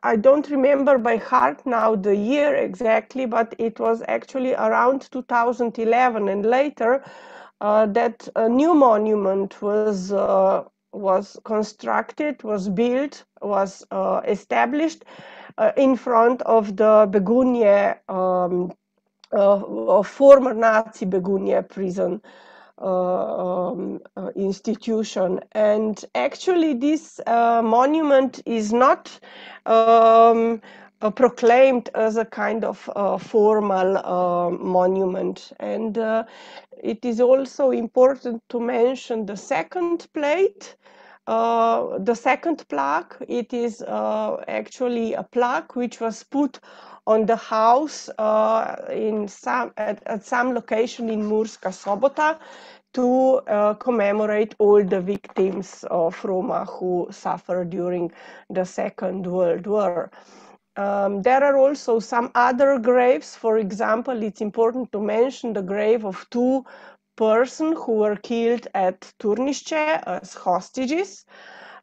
I don't remember by heart now the year exactly, but it was actually around 2011 and later uh, that a new monument was was constructed, was built, was uh, established uh, in front of the Begunje, um, uh, former Nazi Begunje prison uh, um, uh, institution. And actually, this uh, monument is not um, proclaimed as a kind of formal monument. And it is also important to mention the second plate. Uh, the second plaque, it is uh, actually a plaque which was put on the house uh, in some at, at, some location in Murska Sobota to commemorate all the victims of Roma who suffered during the Second World War. Um, there are also some other graves. For example, it's important to mention the grave of two persons who were killed at Turnišće as hostages.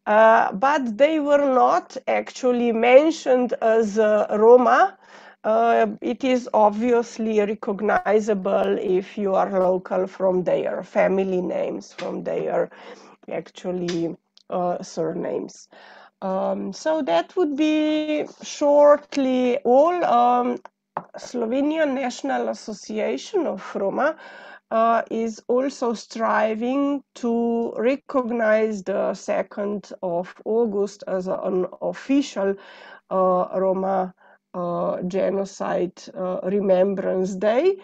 Uh, but they were not actually mentioned as uh, Roma. Uh, it is obviously recognizable if you are local from their family names, from their actually uh, surnames. Um, so that would be shortly all. Um, Slovenian National Association of Roma uh, is also striving to recognize the 2nd of August as an official uh, Roma uh, genocide uh, remembrance day.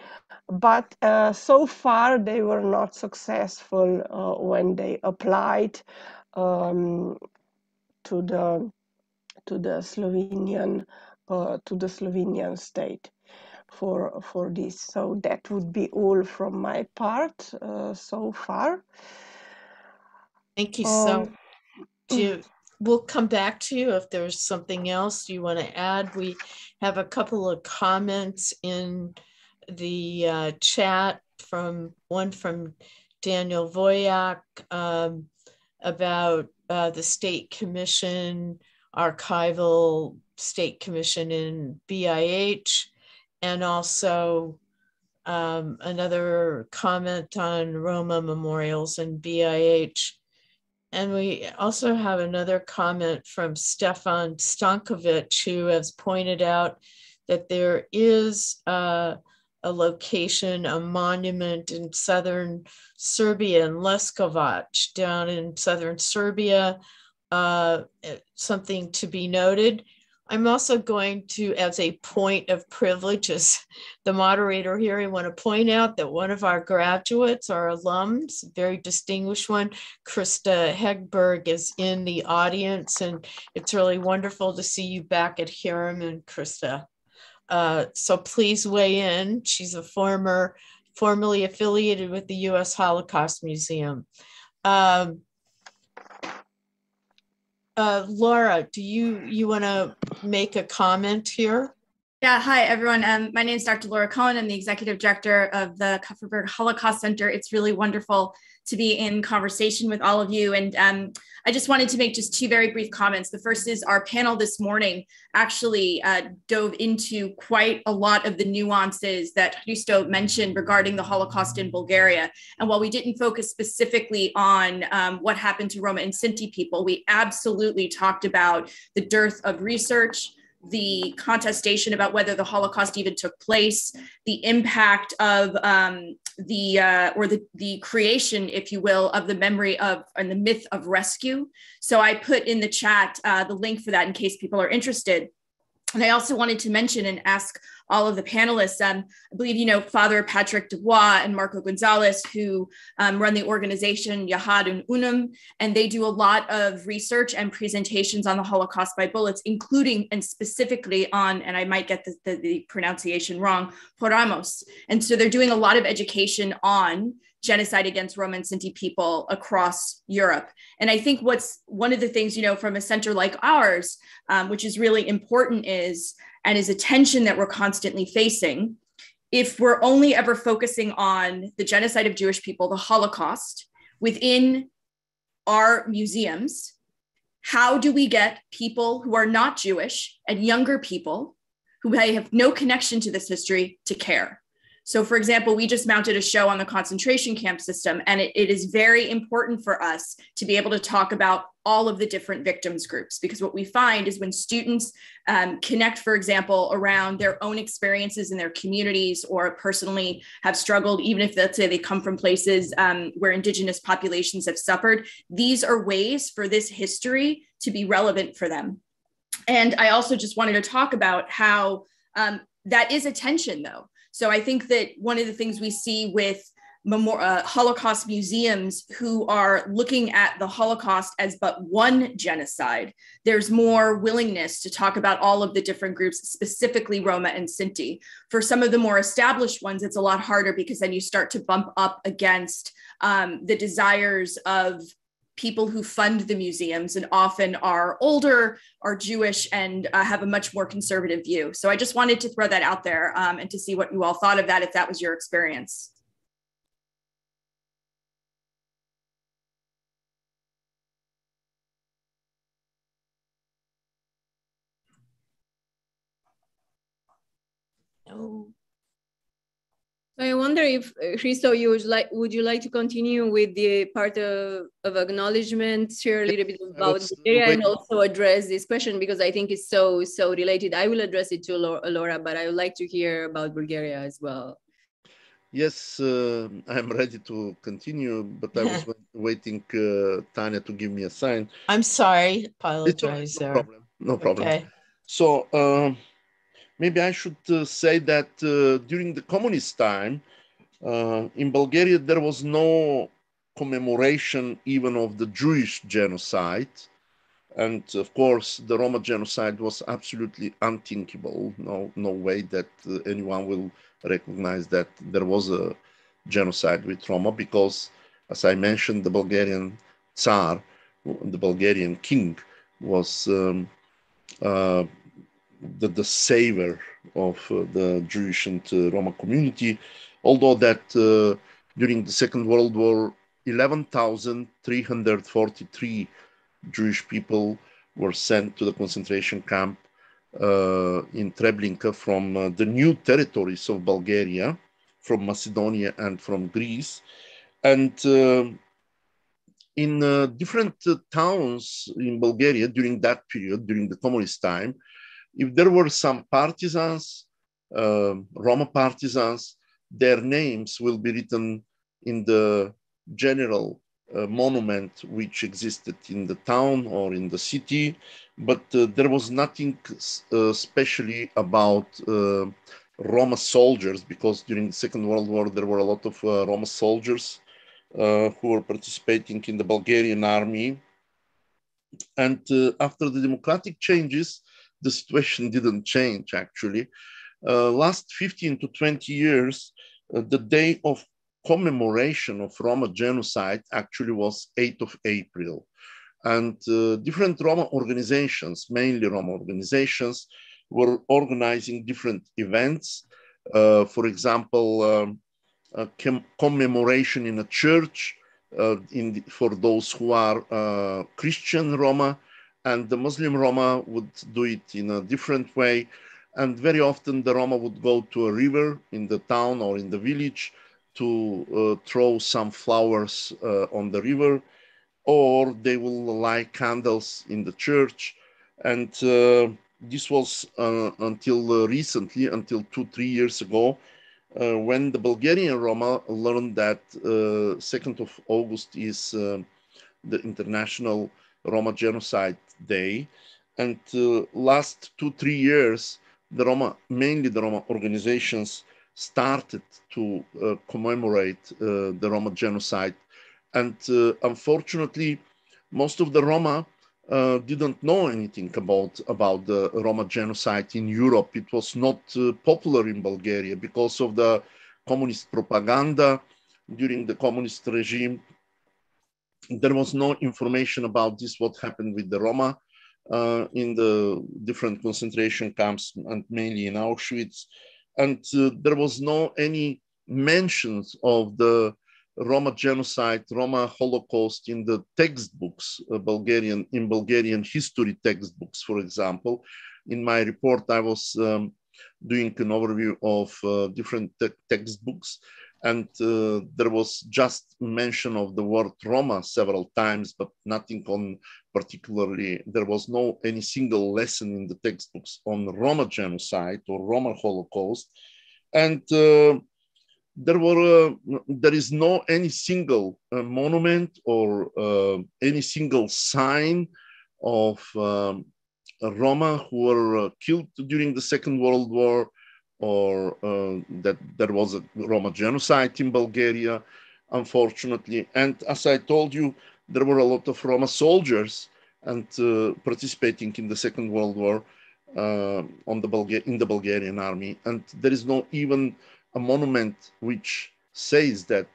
But uh, so far, they were not successful uh, when they applied um, to the to the Slovenian to the Slovenian state for for this. So that would be all from my part uh, so far. Thank you so. Um, we'll come back to you if there's something else you want to add. We have a couple of comments in the uh, chat from one from Daniel Vojak um, about uh, the State Commission, Archival State Commission in BIH, and also um, another comment on Roma memorials and BIH. And we also have another comment from Stefan Stankovic, who has pointed out that there is uh, a location, a monument in southern Serbia in Leskovac, down in southern Serbia, uh, something to be noted. I'm also going to, as a point of privilege, as the moderator here, I want to point out that one of our graduates, our alums, very distinguished one, Krista Hegberg, is in the audience, and it's really wonderful to see you back at Harriman, Krista. Uh, so please weigh in. She's a former, formerly affiliated with the U.S. Holocaust Museum. Um, uh, Laura, do you you want to make a comment here? Yeah, hi everyone. Um, my name is Dr. Laura Cohen. I'm the executive director of the Kupferberg Holocaust Center. It's really wonderful to be in conversation with all of you. And um, I just wanted to make just two very brief comments. The first is our panel this morning actually uh, dove into quite a lot of the nuances that Hristo mentioned regarding the Holocaust in Bulgaria. And while we didn't focus specifically on um, what happened to Roma and Sinti people, we absolutely talked about the dearth of research, the contestation about whether the Holocaust even took place, the impact of um, the uh, or the the creation, if you will, of the memory of and the myth of rescue. So I put in the chat uh, the link for that in case people are interested. And I also wanted to mention and ask all of the panelists. Um, I believe you know Father Patrick Desbois and Marco Gonzalez, who um, run the organization Yahad-In Unum, and they do a lot of research and presentations on the Holocaust by bullets, including and specifically on, and I might get the, the, the pronunciation wrong, Poramos. And so they're doing a lot of education on genocide against Roma and Sinti people across Europe. And I think what's one of the things, you know, from a center like ours, um, which is really important is and is a tension that we're constantly facing. If we're only ever focusing on the genocide of Jewish people, the Holocaust within our museums, how do we get people who are not Jewish and younger people who may have no connection to this history to care? So, for example, we just mounted a show on the concentration camp system, and it, it is very important for us to be able to talk about all of the different victims groups because what we find is when students um, connect, for example, around their own experiences in their communities or personally have struggled, even if let's say they come from places um, where Indigenous populations have suffered, these are ways for this history to be relevant for them. And I also just wanted to talk about how um, that is a tension, though so I think that one of the things we see with uh, Holocaust museums who are looking at the Holocaust as but one genocide, there's more willingness to talk about all of the different groups, specifically Roma and Sinti. For some of the more established ones, it's a lot harder because then you start to bump up against um, the desires of people who fund the museums and often are older, are Jewish, and uh, have a much more conservative view. So I just wanted to throw that out there um, and to see what you all thought of that if that was your experience. No. I wonder if uh, Hristo, you would like would you like to continue with the part of, of acknowledgement, share a little bit about Bulgaria, and also address this question because I think it's so so related. I will address it to Laura, but I would like to hear about Bulgaria as well. Yes, uh, I'm ready to continue, but I was waiting uh, Tanya to give me a sign. I'm sorry, apologize no problem. No problem. Okay. So. Uh, maybe I should uh, say that uh, during the communist time uh, in Bulgaria, there was no commemoration even of the Jewish genocide. And of course, the Roma genocide was absolutely unthinkable. No, no way that uh, anyone will recognize that there was a genocide with Roma because, as I mentioned, the Bulgarian Tsar, the Bulgarian king, was um, uh, the, the savior of uh, the Jewish and uh, Roma community, although that uh, during the Second World War, 11,343 Jewish people were sent to the concentration camp uh, in Treblinka from uh, the new territories of Bulgaria, from Macedonia and from Greece. And uh, in different towns in Bulgaria during that period, during the communist time, if there were some partisans, uh, Roma partisans, their names will be written in the general uh, monument which existed in the town or in the city, but uh, there was nothing uh, specially about uh, Roma soldiers because during the Second World War there were a lot of uh, Roma soldiers uh, who were participating in the Bulgarian army. And after the democratic changes, the situation didn't change actually. last 15 to 20 years, the day of commemoration of Roma genocide actually was 8th of April. And uh, different Roma organizations, mainly Roma organizations, were organizing different events. Uh, for example, um, a commemoration in a church uh, in the, for those who are uh, Christian Roma, and the Muslim Roma would do it in a different way. And very often the Roma would go to a river in the town or in the village to uh, throw some flowers uh, on the river, or they will light candles in the church. And uh, this was uh, until recently, until two, three years ago, uh, when the Bulgarian Roma learned that 2nd of August is the International Roma Genocide Day. And last two, three years, the Roma, mainly the Roma organizations, started to uh, commemorate uh, the Roma genocide. And uh, unfortunately, most of the Roma uh, didn't know anything about, about the Roma genocide in Europe. It was not uh, popular in Bulgaria because of the communist propaganda during the communist regime. There was no information about this, what happened with the Roma uh, in the different concentration camps and mainly in Auschwitz and uh, there was no any mentions of the Roma genocide, Roma Holocaust in the textbooks, uh, Bulgarian in Bulgarian history textbooks, for example. In my report, I was um, doing an overview of uh, different te textbooks, and uh, there was just mention of the word Roma several times, but nothing on particularly, there was no any single lesson in the textbooks on Roma genocide or Roma Holocaust. And uh, there were, uh, there is no any single uh, monument or uh, any single sign of um, Roma who were uh, killed during the Second World War or uh, that there was a Roma genocide in Bulgaria, unfortunately. And as I told you, there were a lot of Roma soldiers and uh, participating in the Second World War uh, on the Bulga in the Bulgarian army. And there is no even a monument which says that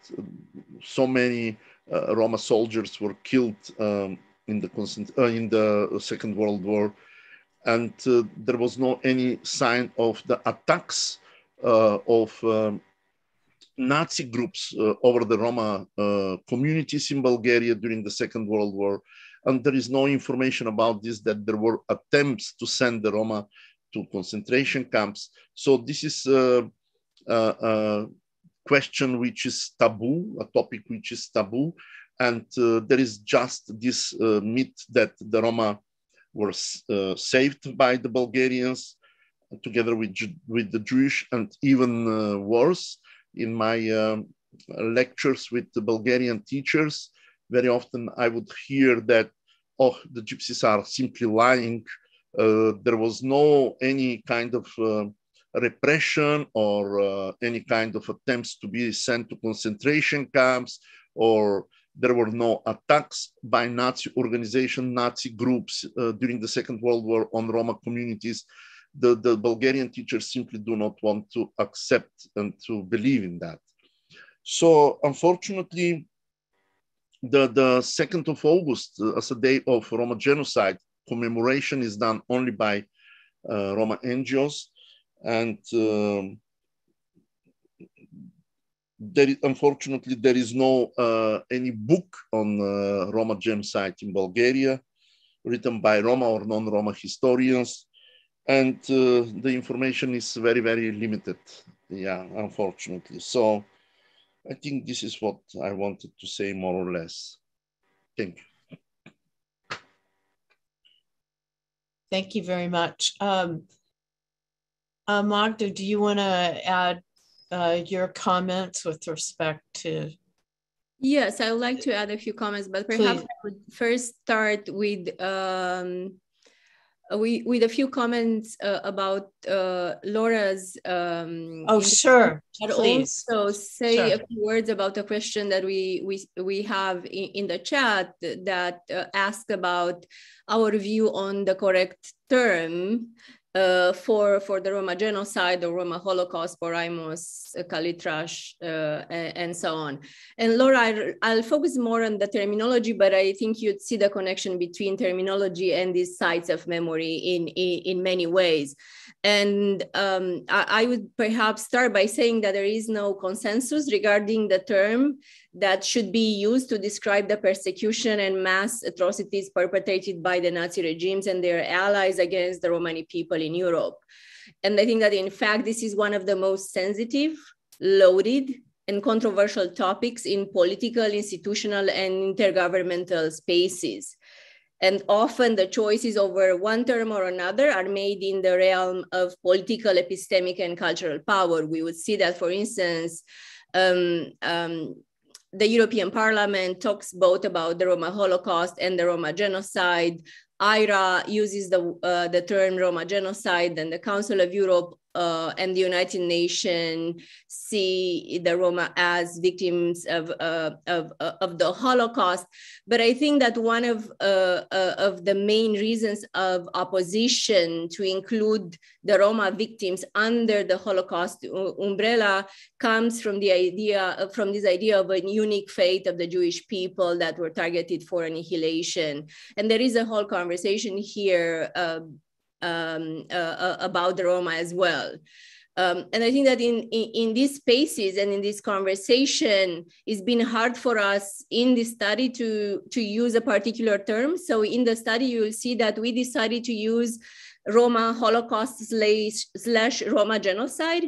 so many uh, Roma soldiers were killed um, in the uh, in the Second World War, and uh, there was no any sign of the attacks uh, of um, Nazi groups uh, over the Roma uh, communities in Bulgaria during the Second World War. And there is no information about this, that there were attempts to send the Roma to concentration camps. So this is a, a, a question which is taboo, a topic which is taboo. And uh, there is just this uh, myth that the Roma were uh, saved by the Bulgarians together with, with the Jewish and even uh, worse in my um, lectures with the Bulgarian teachers, very often I would hear that, oh, the gypsies are simply lying. Uh, there was no any kind of uh, repression or uh, any kind of attempts to be sent to concentration camps or there were no attacks by Nazi organization, Nazi groups uh, during the Second World War on Roma communities the, the Bulgarian teachers simply do not want to accept and to believe in that. So unfortunately, the, the 2nd of August uh, as a day of Roma genocide commemoration is done only by uh, Roma NGOs. And um, there is, unfortunately, there is no uh, any book on uh, Roma genocide in Bulgaria written by Roma or non-Roma historians and uh, the information is very, very limited. Yeah, unfortunately. So I think this is what I wanted to say more or less. Thank you. Thank you very much. Um, uh, Magda, do you want to add uh, your comments with respect to Yes, I would like to add a few comments, but perhaps Please. I would first start with um, we, with a few comments uh, about uh, Laura's. Um, oh, sure. But Please. also say sure. a few words about a question that we we we have in, in the chat that uh, asked about our view on the correct term uh, for for the Roma genocide, the Roma Holocaust, Porajmos, uh, Kalitrash, uh, and so on. And Laura, I'll focus more on the terminology, but I think you'd see the connection between terminology and these sites of memory in in, in many ways. And um, I, I, would perhaps start by saying that there is no consensus regarding the term that should be used to describe the persecution and mass atrocities perpetrated by the Nazi regimes and their allies against the Romani people in Europe. And I think that in fact, this is one of the most sensitive, loaded, and controversial topics in political, institutional, and intergovernmental spaces. And often the choices over one term or another are made in the realm of political, epistemic, and cultural power. We would see that, for instance, um, um, the European Parliament talks both about the Roma Holocaust and the Roma genocide. IHRA uses the, uh, the term Roma genocide, and the Council of Europe uh, and the United Nations see the Roma as victims of, uh, of, uh, of the Holocaust. But I think that one of, uh, uh, of the main reasons of opposition to include the Roma victims under the Holocaust umbrella comes from the idea, from this idea of a unique fate of the Jewish people that were targeted for annihilation. And there is a whole conversation here um, uh, uh, about the Roma as well. Um, and I think that in, in, in, these spaces and in this conversation, it's been hard for us in this study to, to use a particular term. So in the study, you will see that we decided to use Roma Holocaust slash, slash Roma genocide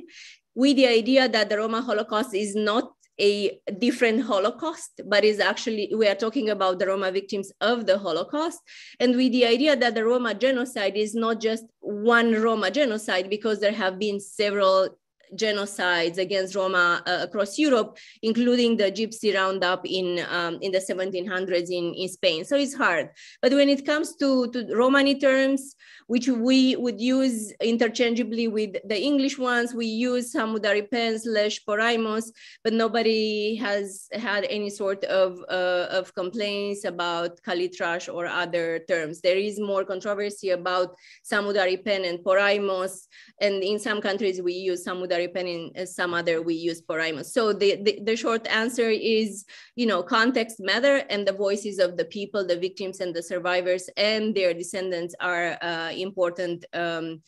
with the idea that the Roma Holocaust is not a different Holocaust, but is actually, we are talking about the Roma victims of the Holocaust. And with the idea that the Roma genocide is not just one Roma genocide, because there have been several genocides against Roma uh, across Europe, including the Gypsy Roundup in, um, in the 1700s in, in Spain. So it's hard. But when it comes to, to Romani terms, which we would use interchangeably with the English ones, we use Samudaripen slash Porajmos, but nobody has had any sort of, uh, of complaints about Kalitrash or other terms. There is more controversy about Samudaripen and Porajmos, and in some countries we use Samudaripen Pen in some other we use Porajmos. So the, the, the short answer is, you know, context matter and the voices of the people, the victims and the survivors and their descendants are uh, important um,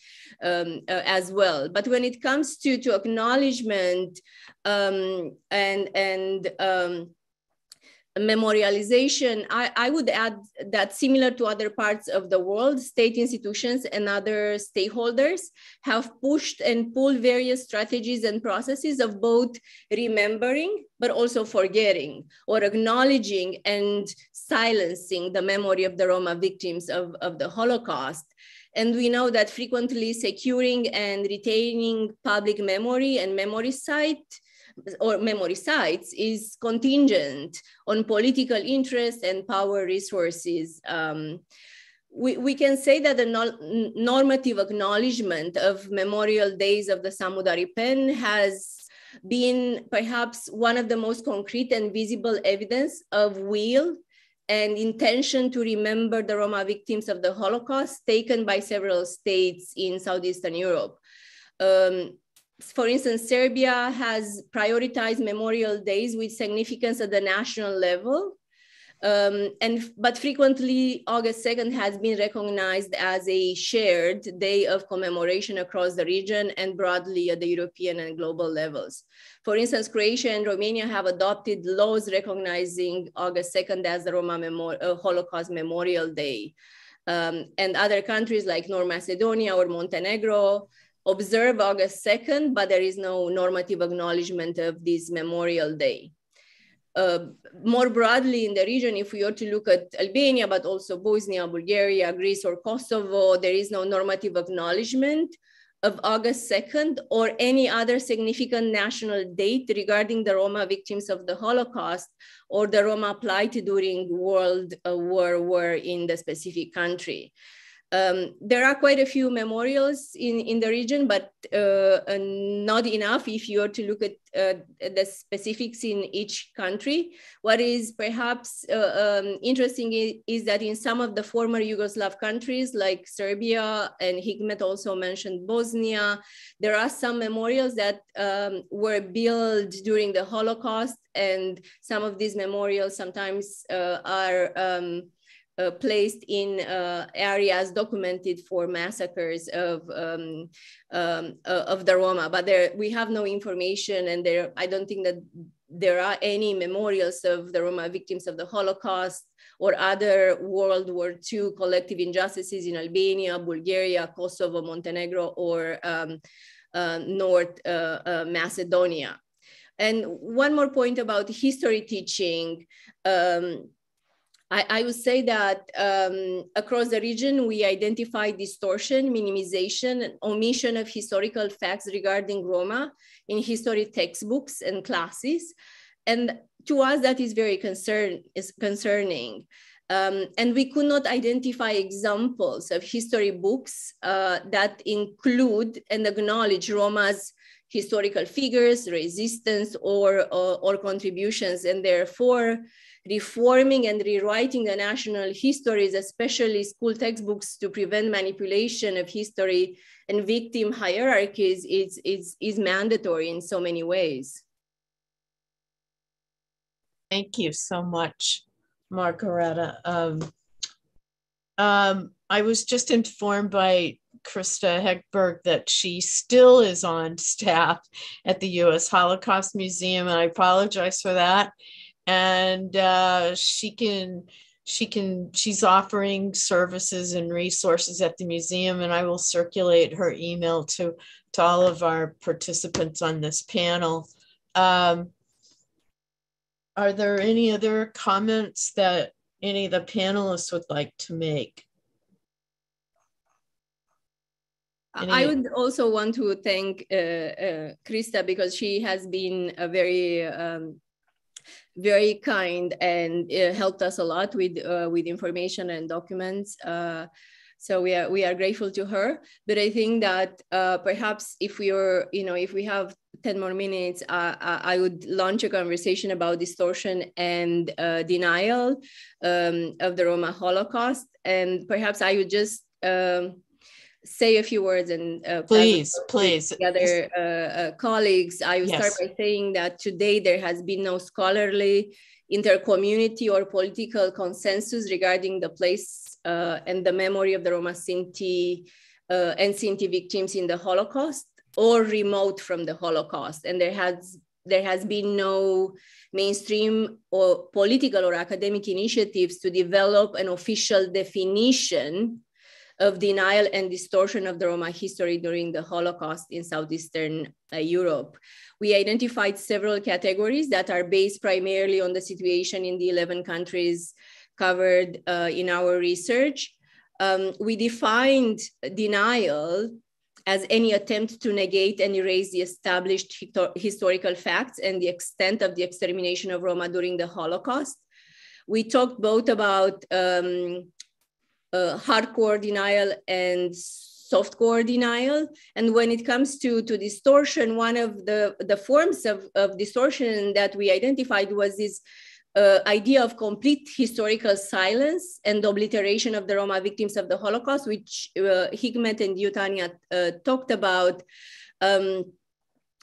um, uh, as well. But when it comes to, to acknowledgement um, and, and um, memorialization, I, I would add that similar to other parts of the world, state institutions and other stakeholders have pushed and pulled various strategies and processes of both remembering, but also forgetting or acknowledging and silencing the memory of the Roma victims of, of the Holocaust. And we know that frequently securing and retaining public memory and memory site or memory sites is contingent on political interest and power resources. Um, we, we can say that the no normative acknowledgement of memorial days of the Samudaripen has been perhaps one of the most concrete and visible evidence of will and intention to remember the Roma victims of the Holocaust taken by several states in Southeastern Europe. Um, for instance, Serbia has prioritized memorial days with significance at the national level. Um, and but frequently August 2nd has been recognized as a shared day of commemoration across the region and broadly at the European and global levels. For instance, Croatia and Romania have adopted laws recognizing August 2nd as the Roma Memor uh, Holocaust Memorial Day. Um, and other countries like North Macedonia or Montenegro observe August 2nd, but there is no normative acknowledgement of this Memorial Day. Uh, more broadly in the region, if we were to look at Albania, but also Bosnia, Bulgaria, Greece, or Kosovo, there is no normative acknowledgement of August 2nd or any other significant national date regarding the Roma victims of the Holocaust or the Roma plight during World War War in the specific country. Um, there are quite a few memorials in, in the region, but uh, not enough if you are to look at uh, the specifics in each country. What is perhaps uh, um, interesting is, is, that in some of the former Yugoslav countries like Serbia and Hikmet also mentioned Bosnia, there are some memorials that um, were built during the Holocaust and some of these memorials sometimes uh, are um, uh, placed in uh, areas documented for massacres of um, um, uh, of the Roma, but there we have no information, and there I don't think that there are any memorials of the Roma victims of the Holocaust or other World War II collective injustices in Albania, Bulgaria, Kosovo, Montenegro, or um, uh, North uh, uh, Macedonia. And one more point about history teaching. Um, I, I would say that um, across the region, we identify distortion, minimization, and omission of historical facts regarding Roma in history textbooks and classes. And to us, that is very concern, is concerning. Um, and we could not identify examples of history books uh, that include and acknowledge Roma's historical figures, resistance, or, or, or contributions. And therefore, reforming and rewriting the national histories, especially school textbooks to prevent manipulation of history and victim hierarchies is, is, is mandatory in so many ways. Thank you so much, Margareta. Um, um, I was just informed by Krista Hegberg that she still is on staff at the U.S. Holocaust Museum, and I apologize for that and uh, she can she can she's offering services and resources at the museum and i will circulate her email to to all of our participants on this panel. Um, are there any other comments that any of the panelists would like to make? Any... I would also want to thank uh, uh, Krista because she has been a very um, very kind and helped us a lot with uh, with information and documents. Uh, so we are we are grateful to her. But I think that uh, perhaps if we are you know if we have 10 more minutes, uh, I would launch a conversation about distortion and uh, denial um, of the Roma Holocaust. And perhaps I would just um, say a few words and uh, please please the other uh, uh, colleagues i will yes. start by saying that today there has been no scholarly intercommunity or political consensus regarding the place uh, and the memory of the roma sinti uh, and sinti victims in the holocaust or remote from the holocaust and there has there has been no mainstream or political or academic initiatives to develop an official definition of denial and distortion of the Roma history during the Holocaust in Southeastern uh, Europe. We identified several categories that are based primarily on the situation in the 11 countries covered uh, in our research. Um, we defined denial as any attempt to negate and erase the established historical facts and the extent of the extermination of Roma during the Holocaust. We talked both about um, uh, hardcore denial and softcore denial. And when it comes to, to distortion, one of the, the forms of, of distortion that we identified was this uh, idea of complete historical silence and obliteration of the Roma victims of the Holocaust, which uh, Hikmet and Yutania uh, talked about. Um,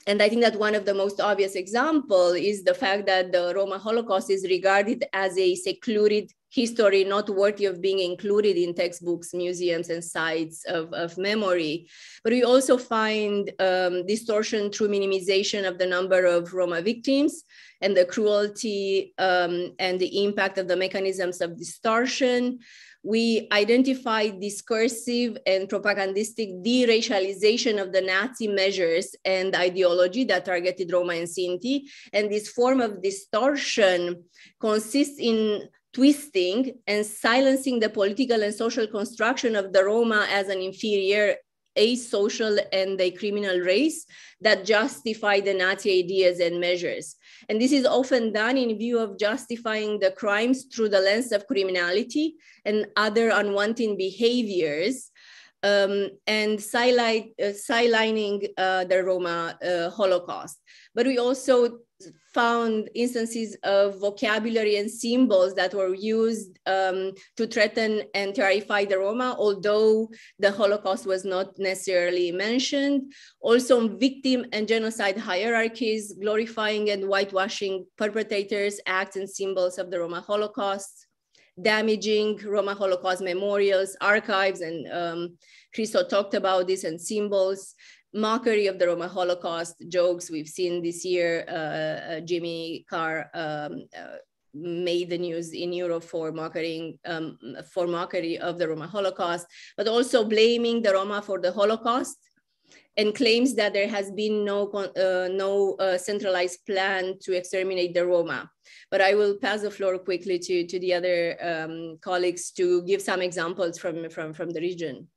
and I think that one of the most obvious example is the fact that the Roma Holocaust is regarded as a secluded history not worthy of being included in textbooks, museums, and sites of, of memory. But we also find um, distortion through minimization of the number of Roma victims and the cruelty um, and the impact of the mechanisms of distortion we identify discursive and propagandistic deracialization of the Nazi measures and ideology that targeted Roma and Sinti. And this form of distortion consists in twisting and silencing the political and social construction of the Roma as an inferior a social and a criminal race that justify the Nazi ideas and measures. And this is often done in view of justifying the crimes through the lens of criminality and other unwanted behaviors um, and sidelining uh, uh, the Roma uh, Holocaust. But we also found instances of vocabulary and symbols that were used um, to threaten and terrify the Roma, although the Holocaust was not necessarily mentioned. Also, victim and genocide hierarchies, glorifying and whitewashing perpetrators, acts, and symbols of the Roma Holocaust, damaging Roma Holocaust memorials, archives, and um, Hristo talked about this, and symbols, mockery of the Roma Holocaust jokes we've seen this year. Uh, uh, Jimmy Carr um, uh, made the news in Europe for mockery, um, for mockery of the Roma Holocaust, but also blaming the Roma for the Holocaust and claims that there has been no, uh, no uh, centralized plan to exterminate the Roma. But I will pass the floor quickly to, to the other um, colleagues to give some examples from, from, from the region.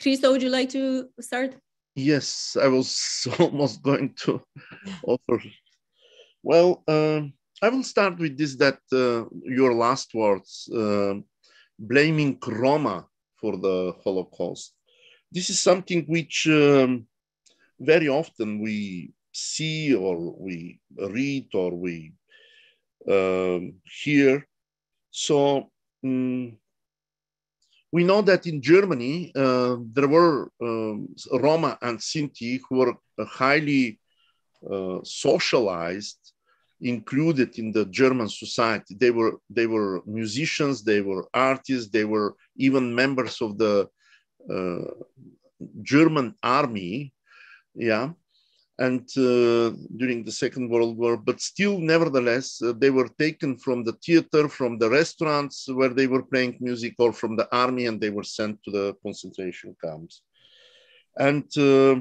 Hristo, would you like to start? Yes, I was almost going to offer. Well, uh, I will start with this that uh, your last words, uh, blaming Roma for the Holocaust. This is something which um, very often we see or we read or we um, hear. So um, we know that in Germany, uh, there were um, Roma and Sinti who were highly uh, socialized, included in the German society. They were, they were musicians, they were artists, they were even members of the uh, German army. Yeah and uh, during the Second World War, but still, nevertheless, uh, they were taken from the theater, from the restaurants where they were playing music, or from the army, and they were sent to the concentration camps. And uh,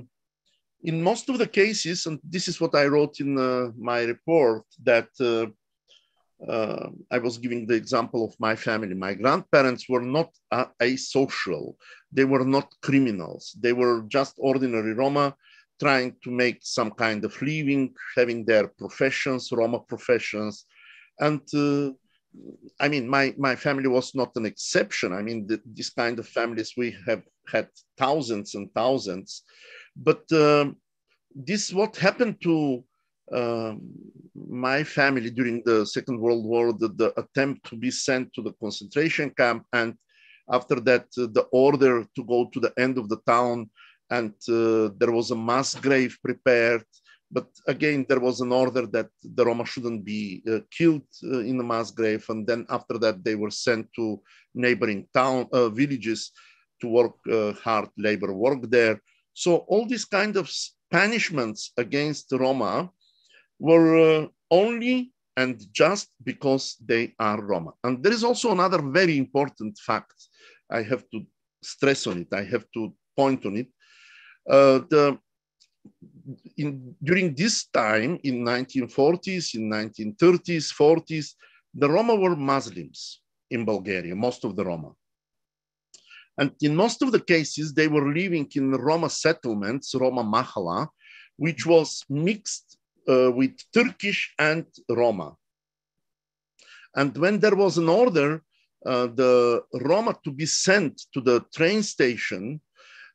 in most of the cases, and this is what I wrote in uh, my report, that uh, uh, I was giving the example of my family. My grandparents were not asocial, they were not criminals, they were just ordinary Roma trying to make some kind of living, having their professions, Roma professions. And uh, I mean, my, my family was not an exception. I mean, the, this kind of families, we have had thousands and thousands. But um, this what happened to um, my family during the Second World War, the, the, attempt to be sent to the concentration camp. And after that, uh, the order to go to the end of the town and uh, there was a mass grave prepared. But again, there was an order that the Roma shouldn't be uh, killed uh, in a mass grave. And then after that, they were sent to neighboring town uh, villages to work uh, hard labor work there. So all these kind of punishments against Roma were uh, only and just because they are Roma. And there is also another very important fact I have to stress on it. I have to point on it the, in, during this time, in 1940s, in 1930s, 40s, the Roma were Muslims in Bulgaria, most of the Roma. And in most of the cases, they were living in Roma settlements, Roma Mahala, which was mixed uh, with Turkish and Roma. And when there was an order, uh, the Roma to be sent to the train station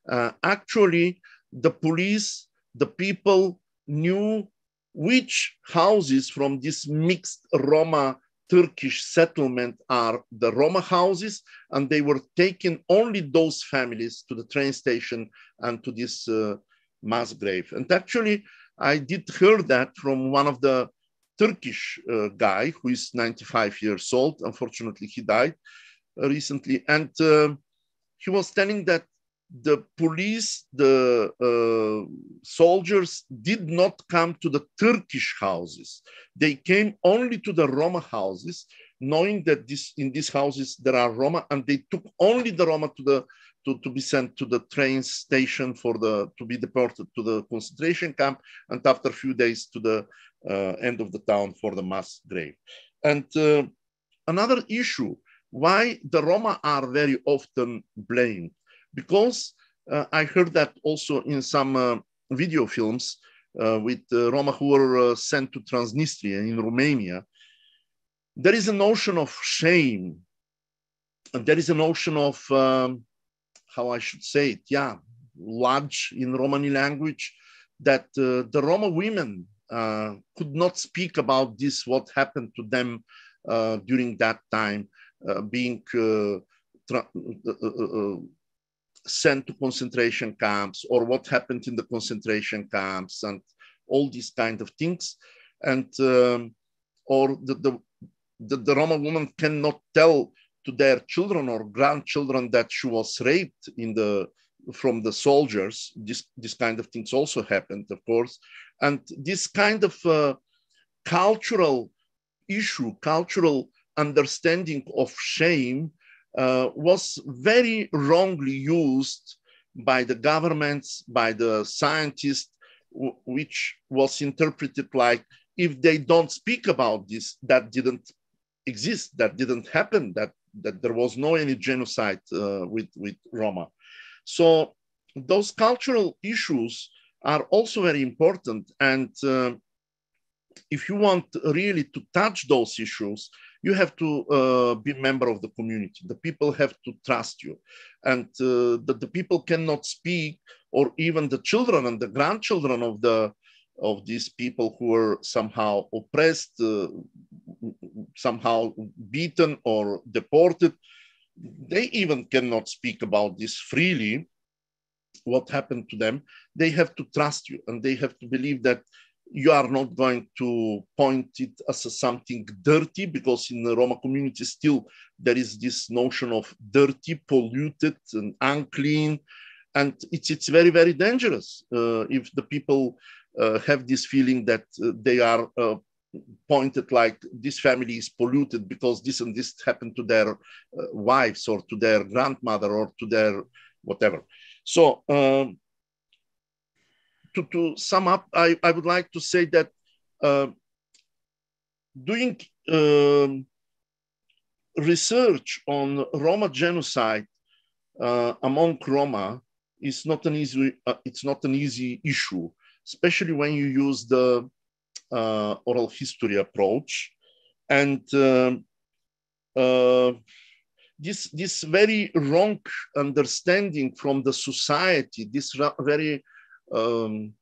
uh, actually the police, the people knew which houses from this mixed Roma Turkish settlement are the Roma houses, and they were taking only those families to the train station and to this uh, mass grave. And actually, I did hear that from one of the Turkish uh, guy who is 95 years old. Unfortunately, he died uh, recently, and uh, he was telling that the police, the uh, soldiers did not come to the Turkish houses. They came only to the Roma houses, knowing that this in these houses there are Roma, and they took only the Roma to the to, to be sent to the train station for the to be deported to the concentration camp, and after a few days to the uh, end of the town for the mass grave. And uh, another issue why the Roma are very often blamed? Because uh, I heard that also in some uh, video films uh, with uh, Roma who were uh, sent to Transnistria in Romania. There is a notion of shame. There is a notion of, um, how I should say it, yeah, large in Romani language, that uh, the Roma women could not speak about this, what happened to them during that time, being sent to concentration camps or what happened in the concentration camps and all these kind of things. And um, or the, the, the, Roma woman cannot tell to their children or grandchildren that she was raped in the from the soldiers. This this kind of things also happened of course. And this kind of uh, cultural issue cultural understanding of shame uh, was very wrongly used by the governments, by the scientists, which was interpreted like if they don't speak about this, that didn't exist, that didn't happen, that, that there was no any genocide uh, with, with Roma. So those cultural issues are also very important. And uh, if you want really to touch those issues, you have to uh, be member of the community. The people have to trust you. And uh, the, the people cannot speak, or even the children and the grandchildren of the of these people who were somehow oppressed, uh, somehow beaten or deported, they even cannot speak about this freely, what happened to them. They have to trust you and they have to believe that you are not going to point it as something dirty because in the Roma community still there is this notion of dirty, polluted, and unclean, and it's it's very very dangerous uh, if the people uh, have this feeling that uh, they are uh, pointed like this family is polluted because this and this happened to their uh, wives or to their grandmother or to their whatever. So. Um, to, to sum up, I, I would like to say that uh, doing um, research on Roma genocide uh, among Roma is not an easy, uh, it's not an easy issue, especially when you use the uh, oral history approach. And um, uh, this, this very wrong understanding from the society, this very um,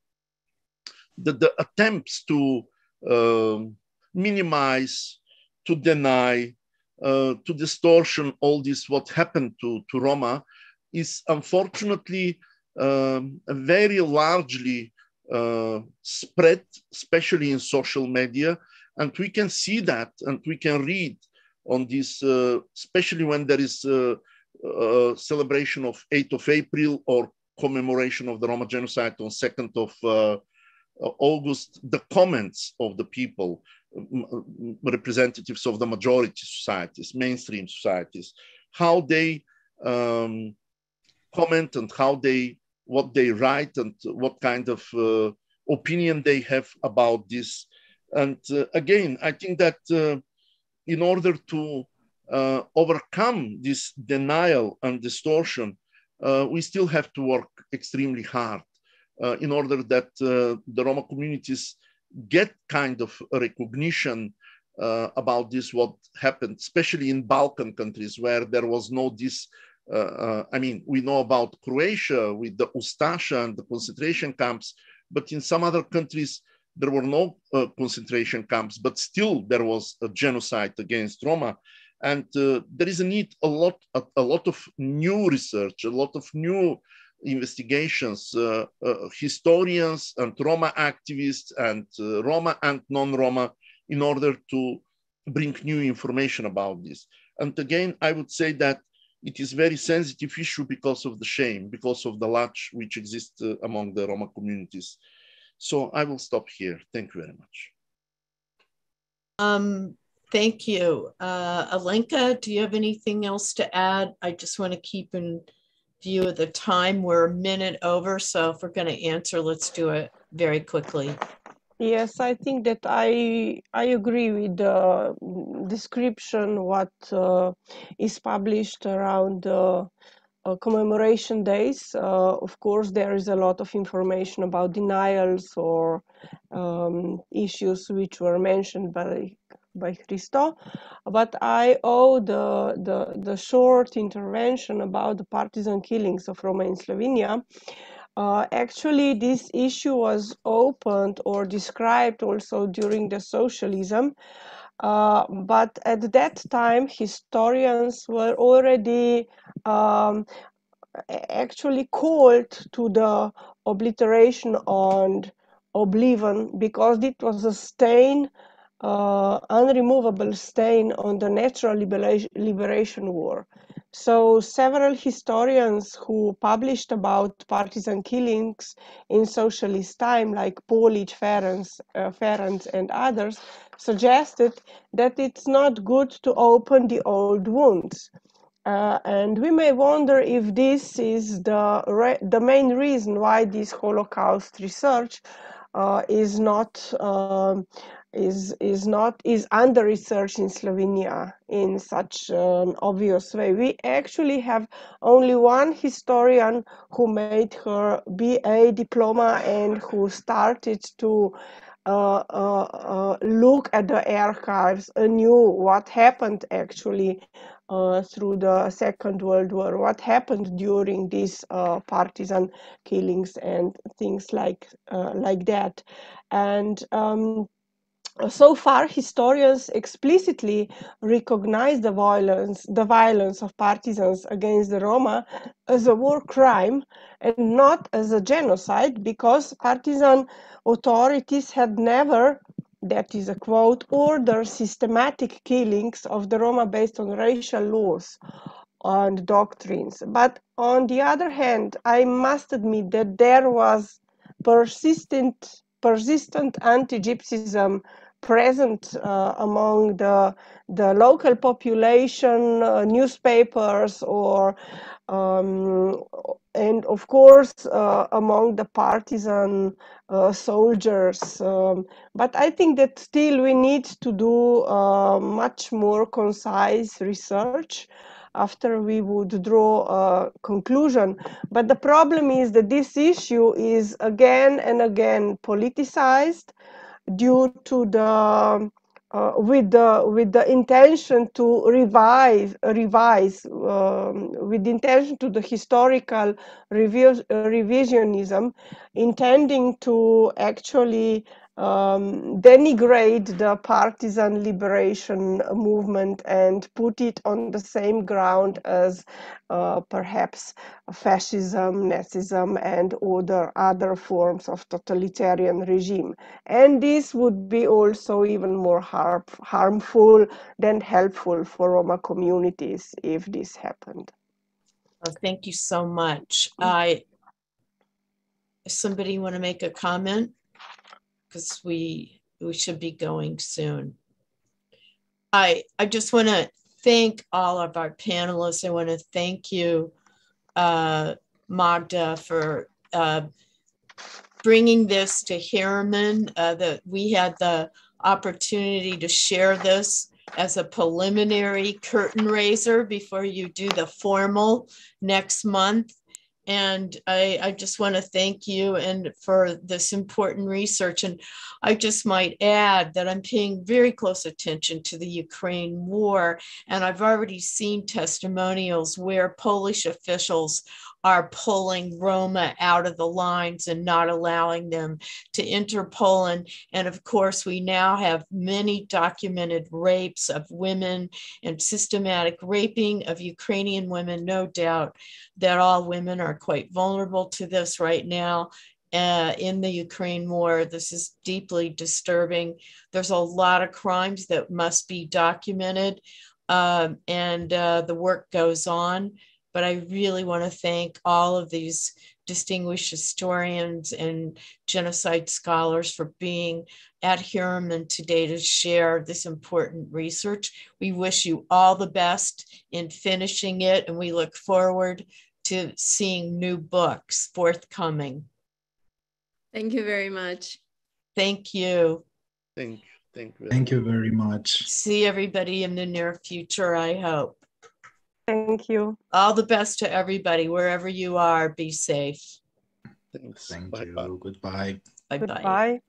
the, the, attempts to um, minimize, to deny, uh, to distortion all this what happened to, to Roma is unfortunately um, very largely uh, spread, especially in social media. And we can see that and we can read on this, uh, especially when there is a, a celebration of 8th of April or commemoration of the Roma genocide on 2nd of uh, August, the comments of the people, representatives of the majority societies, mainstream societies, how they um, comment and how they, what they write and what kind of uh, opinion they have about this. And uh, again, I think that uh, in order to uh, overcome this denial and distortion, uh, we still have to work extremely hard uh, in order that uh, the Roma communities get kind of recognition uh, about this, what happened, especially in Balkan countries where there was no this. Uh, uh, I mean, we know about Croatia with the Ustasha and the concentration camps, but in some other countries, there were no concentration camps, but still there was a genocide against Roma and uh, there is a need a lot a, a, lot of new research a lot of new investigations uh, uh, historians and roma activists and roma and non-roma in order to bring new information about this. And again i would say that it is very sensitive issue because of the shame because of the lack which exists uh, among the roma communities. So i will stop here. Thank you very much. Um, Thank you. Uh, Alenka, do you have anything else to add? I just want to keep in view of the time. We're a minute over, so if we're going to answer, let's do it very quickly. Yes, I think that I I agree with the description what uh, is published around uh, uh, commemoration days. Uh, of course, there is a lot of information about denials or um, issues which were mentioned by by Hristo, but I owe the, the the short intervention about the partisan killings of Roma in Slovenia. Uh, actually, this issue was opened or described also during the socialism, uh, but at that time, historians were already um, actually called to the obliteration and oblivion because it was a stain, uh, unremovable stain on the natural liberation, liberation war. So several historians who published about partisan killings in socialist time, like Polić, Ferenc, uh, Ferenc and others, suggested that it's not good to open the old wounds. Uh, and we may wonder if this is the, the main reason why this Holocaust research uh, is not um, is is not is under research in Slovenia in such an obvious way. We actually have only one historian who made her BA diploma and who started to uh, uh, uh, look at the archives anew what happened actually uh, through the Second World War, what happened during these uh, partisan killings and things like uh, like that, and. Um, so far, historians explicitly recognize the violence, the violence of partisans against the Roma as a war crime and not as a genocide, because partisan authorities had never, that is a quote, ordered systematic killings of the Roma based on racial laws and doctrines. But on the other hand, I must admit that there was persistent persistent anti-Gypsyism present uh, among the the local population, uh, newspapers, or um, and of course uh, among the partisan uh, soldiers. Um, but I think that still we need to do uh, much more concise research after we would draw a conclusion. But the problem is that this issue is again and again politicized due to the uh, with the with the intention to revise revise um, with intention to the historical revision, revisionism intending to actually um, denigrate the partisan liberation movement and put it on the same ground as uh, perhaps fascism, Nazism, and other other forms of totalitarian regime. And this would be also even more harm, harmful than helpful for Roma communities if this happened. Oh, thank you so much. I somebody want to make a comment? Because we we should be going soon. I I just want to thank all of our panelists. I want to thank you, uh, Magda, for uh, bringing this to Harriman. Uh, that we had the opportunity to share this as a preliminary curtain raiser before you do the formal next month. And I, I just want to thank you and for this important research. And I just might add that I'm paying very close attention to the Ukraine war. And I've already seen testimonials where Polish officials are pulling Roma out of the lines and not allowing them to enter Poland. And of course, we now have many documented rapes of women and systematic raping of Ukrainian women. No doubt that all women are quite vulnerable to this right now. Uh, in the Ukraine war. This is deeply disturbing. There's a lot of crimes that must be documented, um, and uh, the work goes on. But I really want to thank all of these distinguished historians and genocide scholars for being at Harriman today to share this important research. We wish you all the best in finishing it, and we look forward to seeing new books forthcoming. Thank you very much. Thank you. Thank you. Thank you. Thank you very much. See everybody in the near future, I hope. Thank you. All the best to everybody, wherever you are. Be safe. Thanks. Thank Bye you. bye. Goodbye. Bye bye. Goodbye.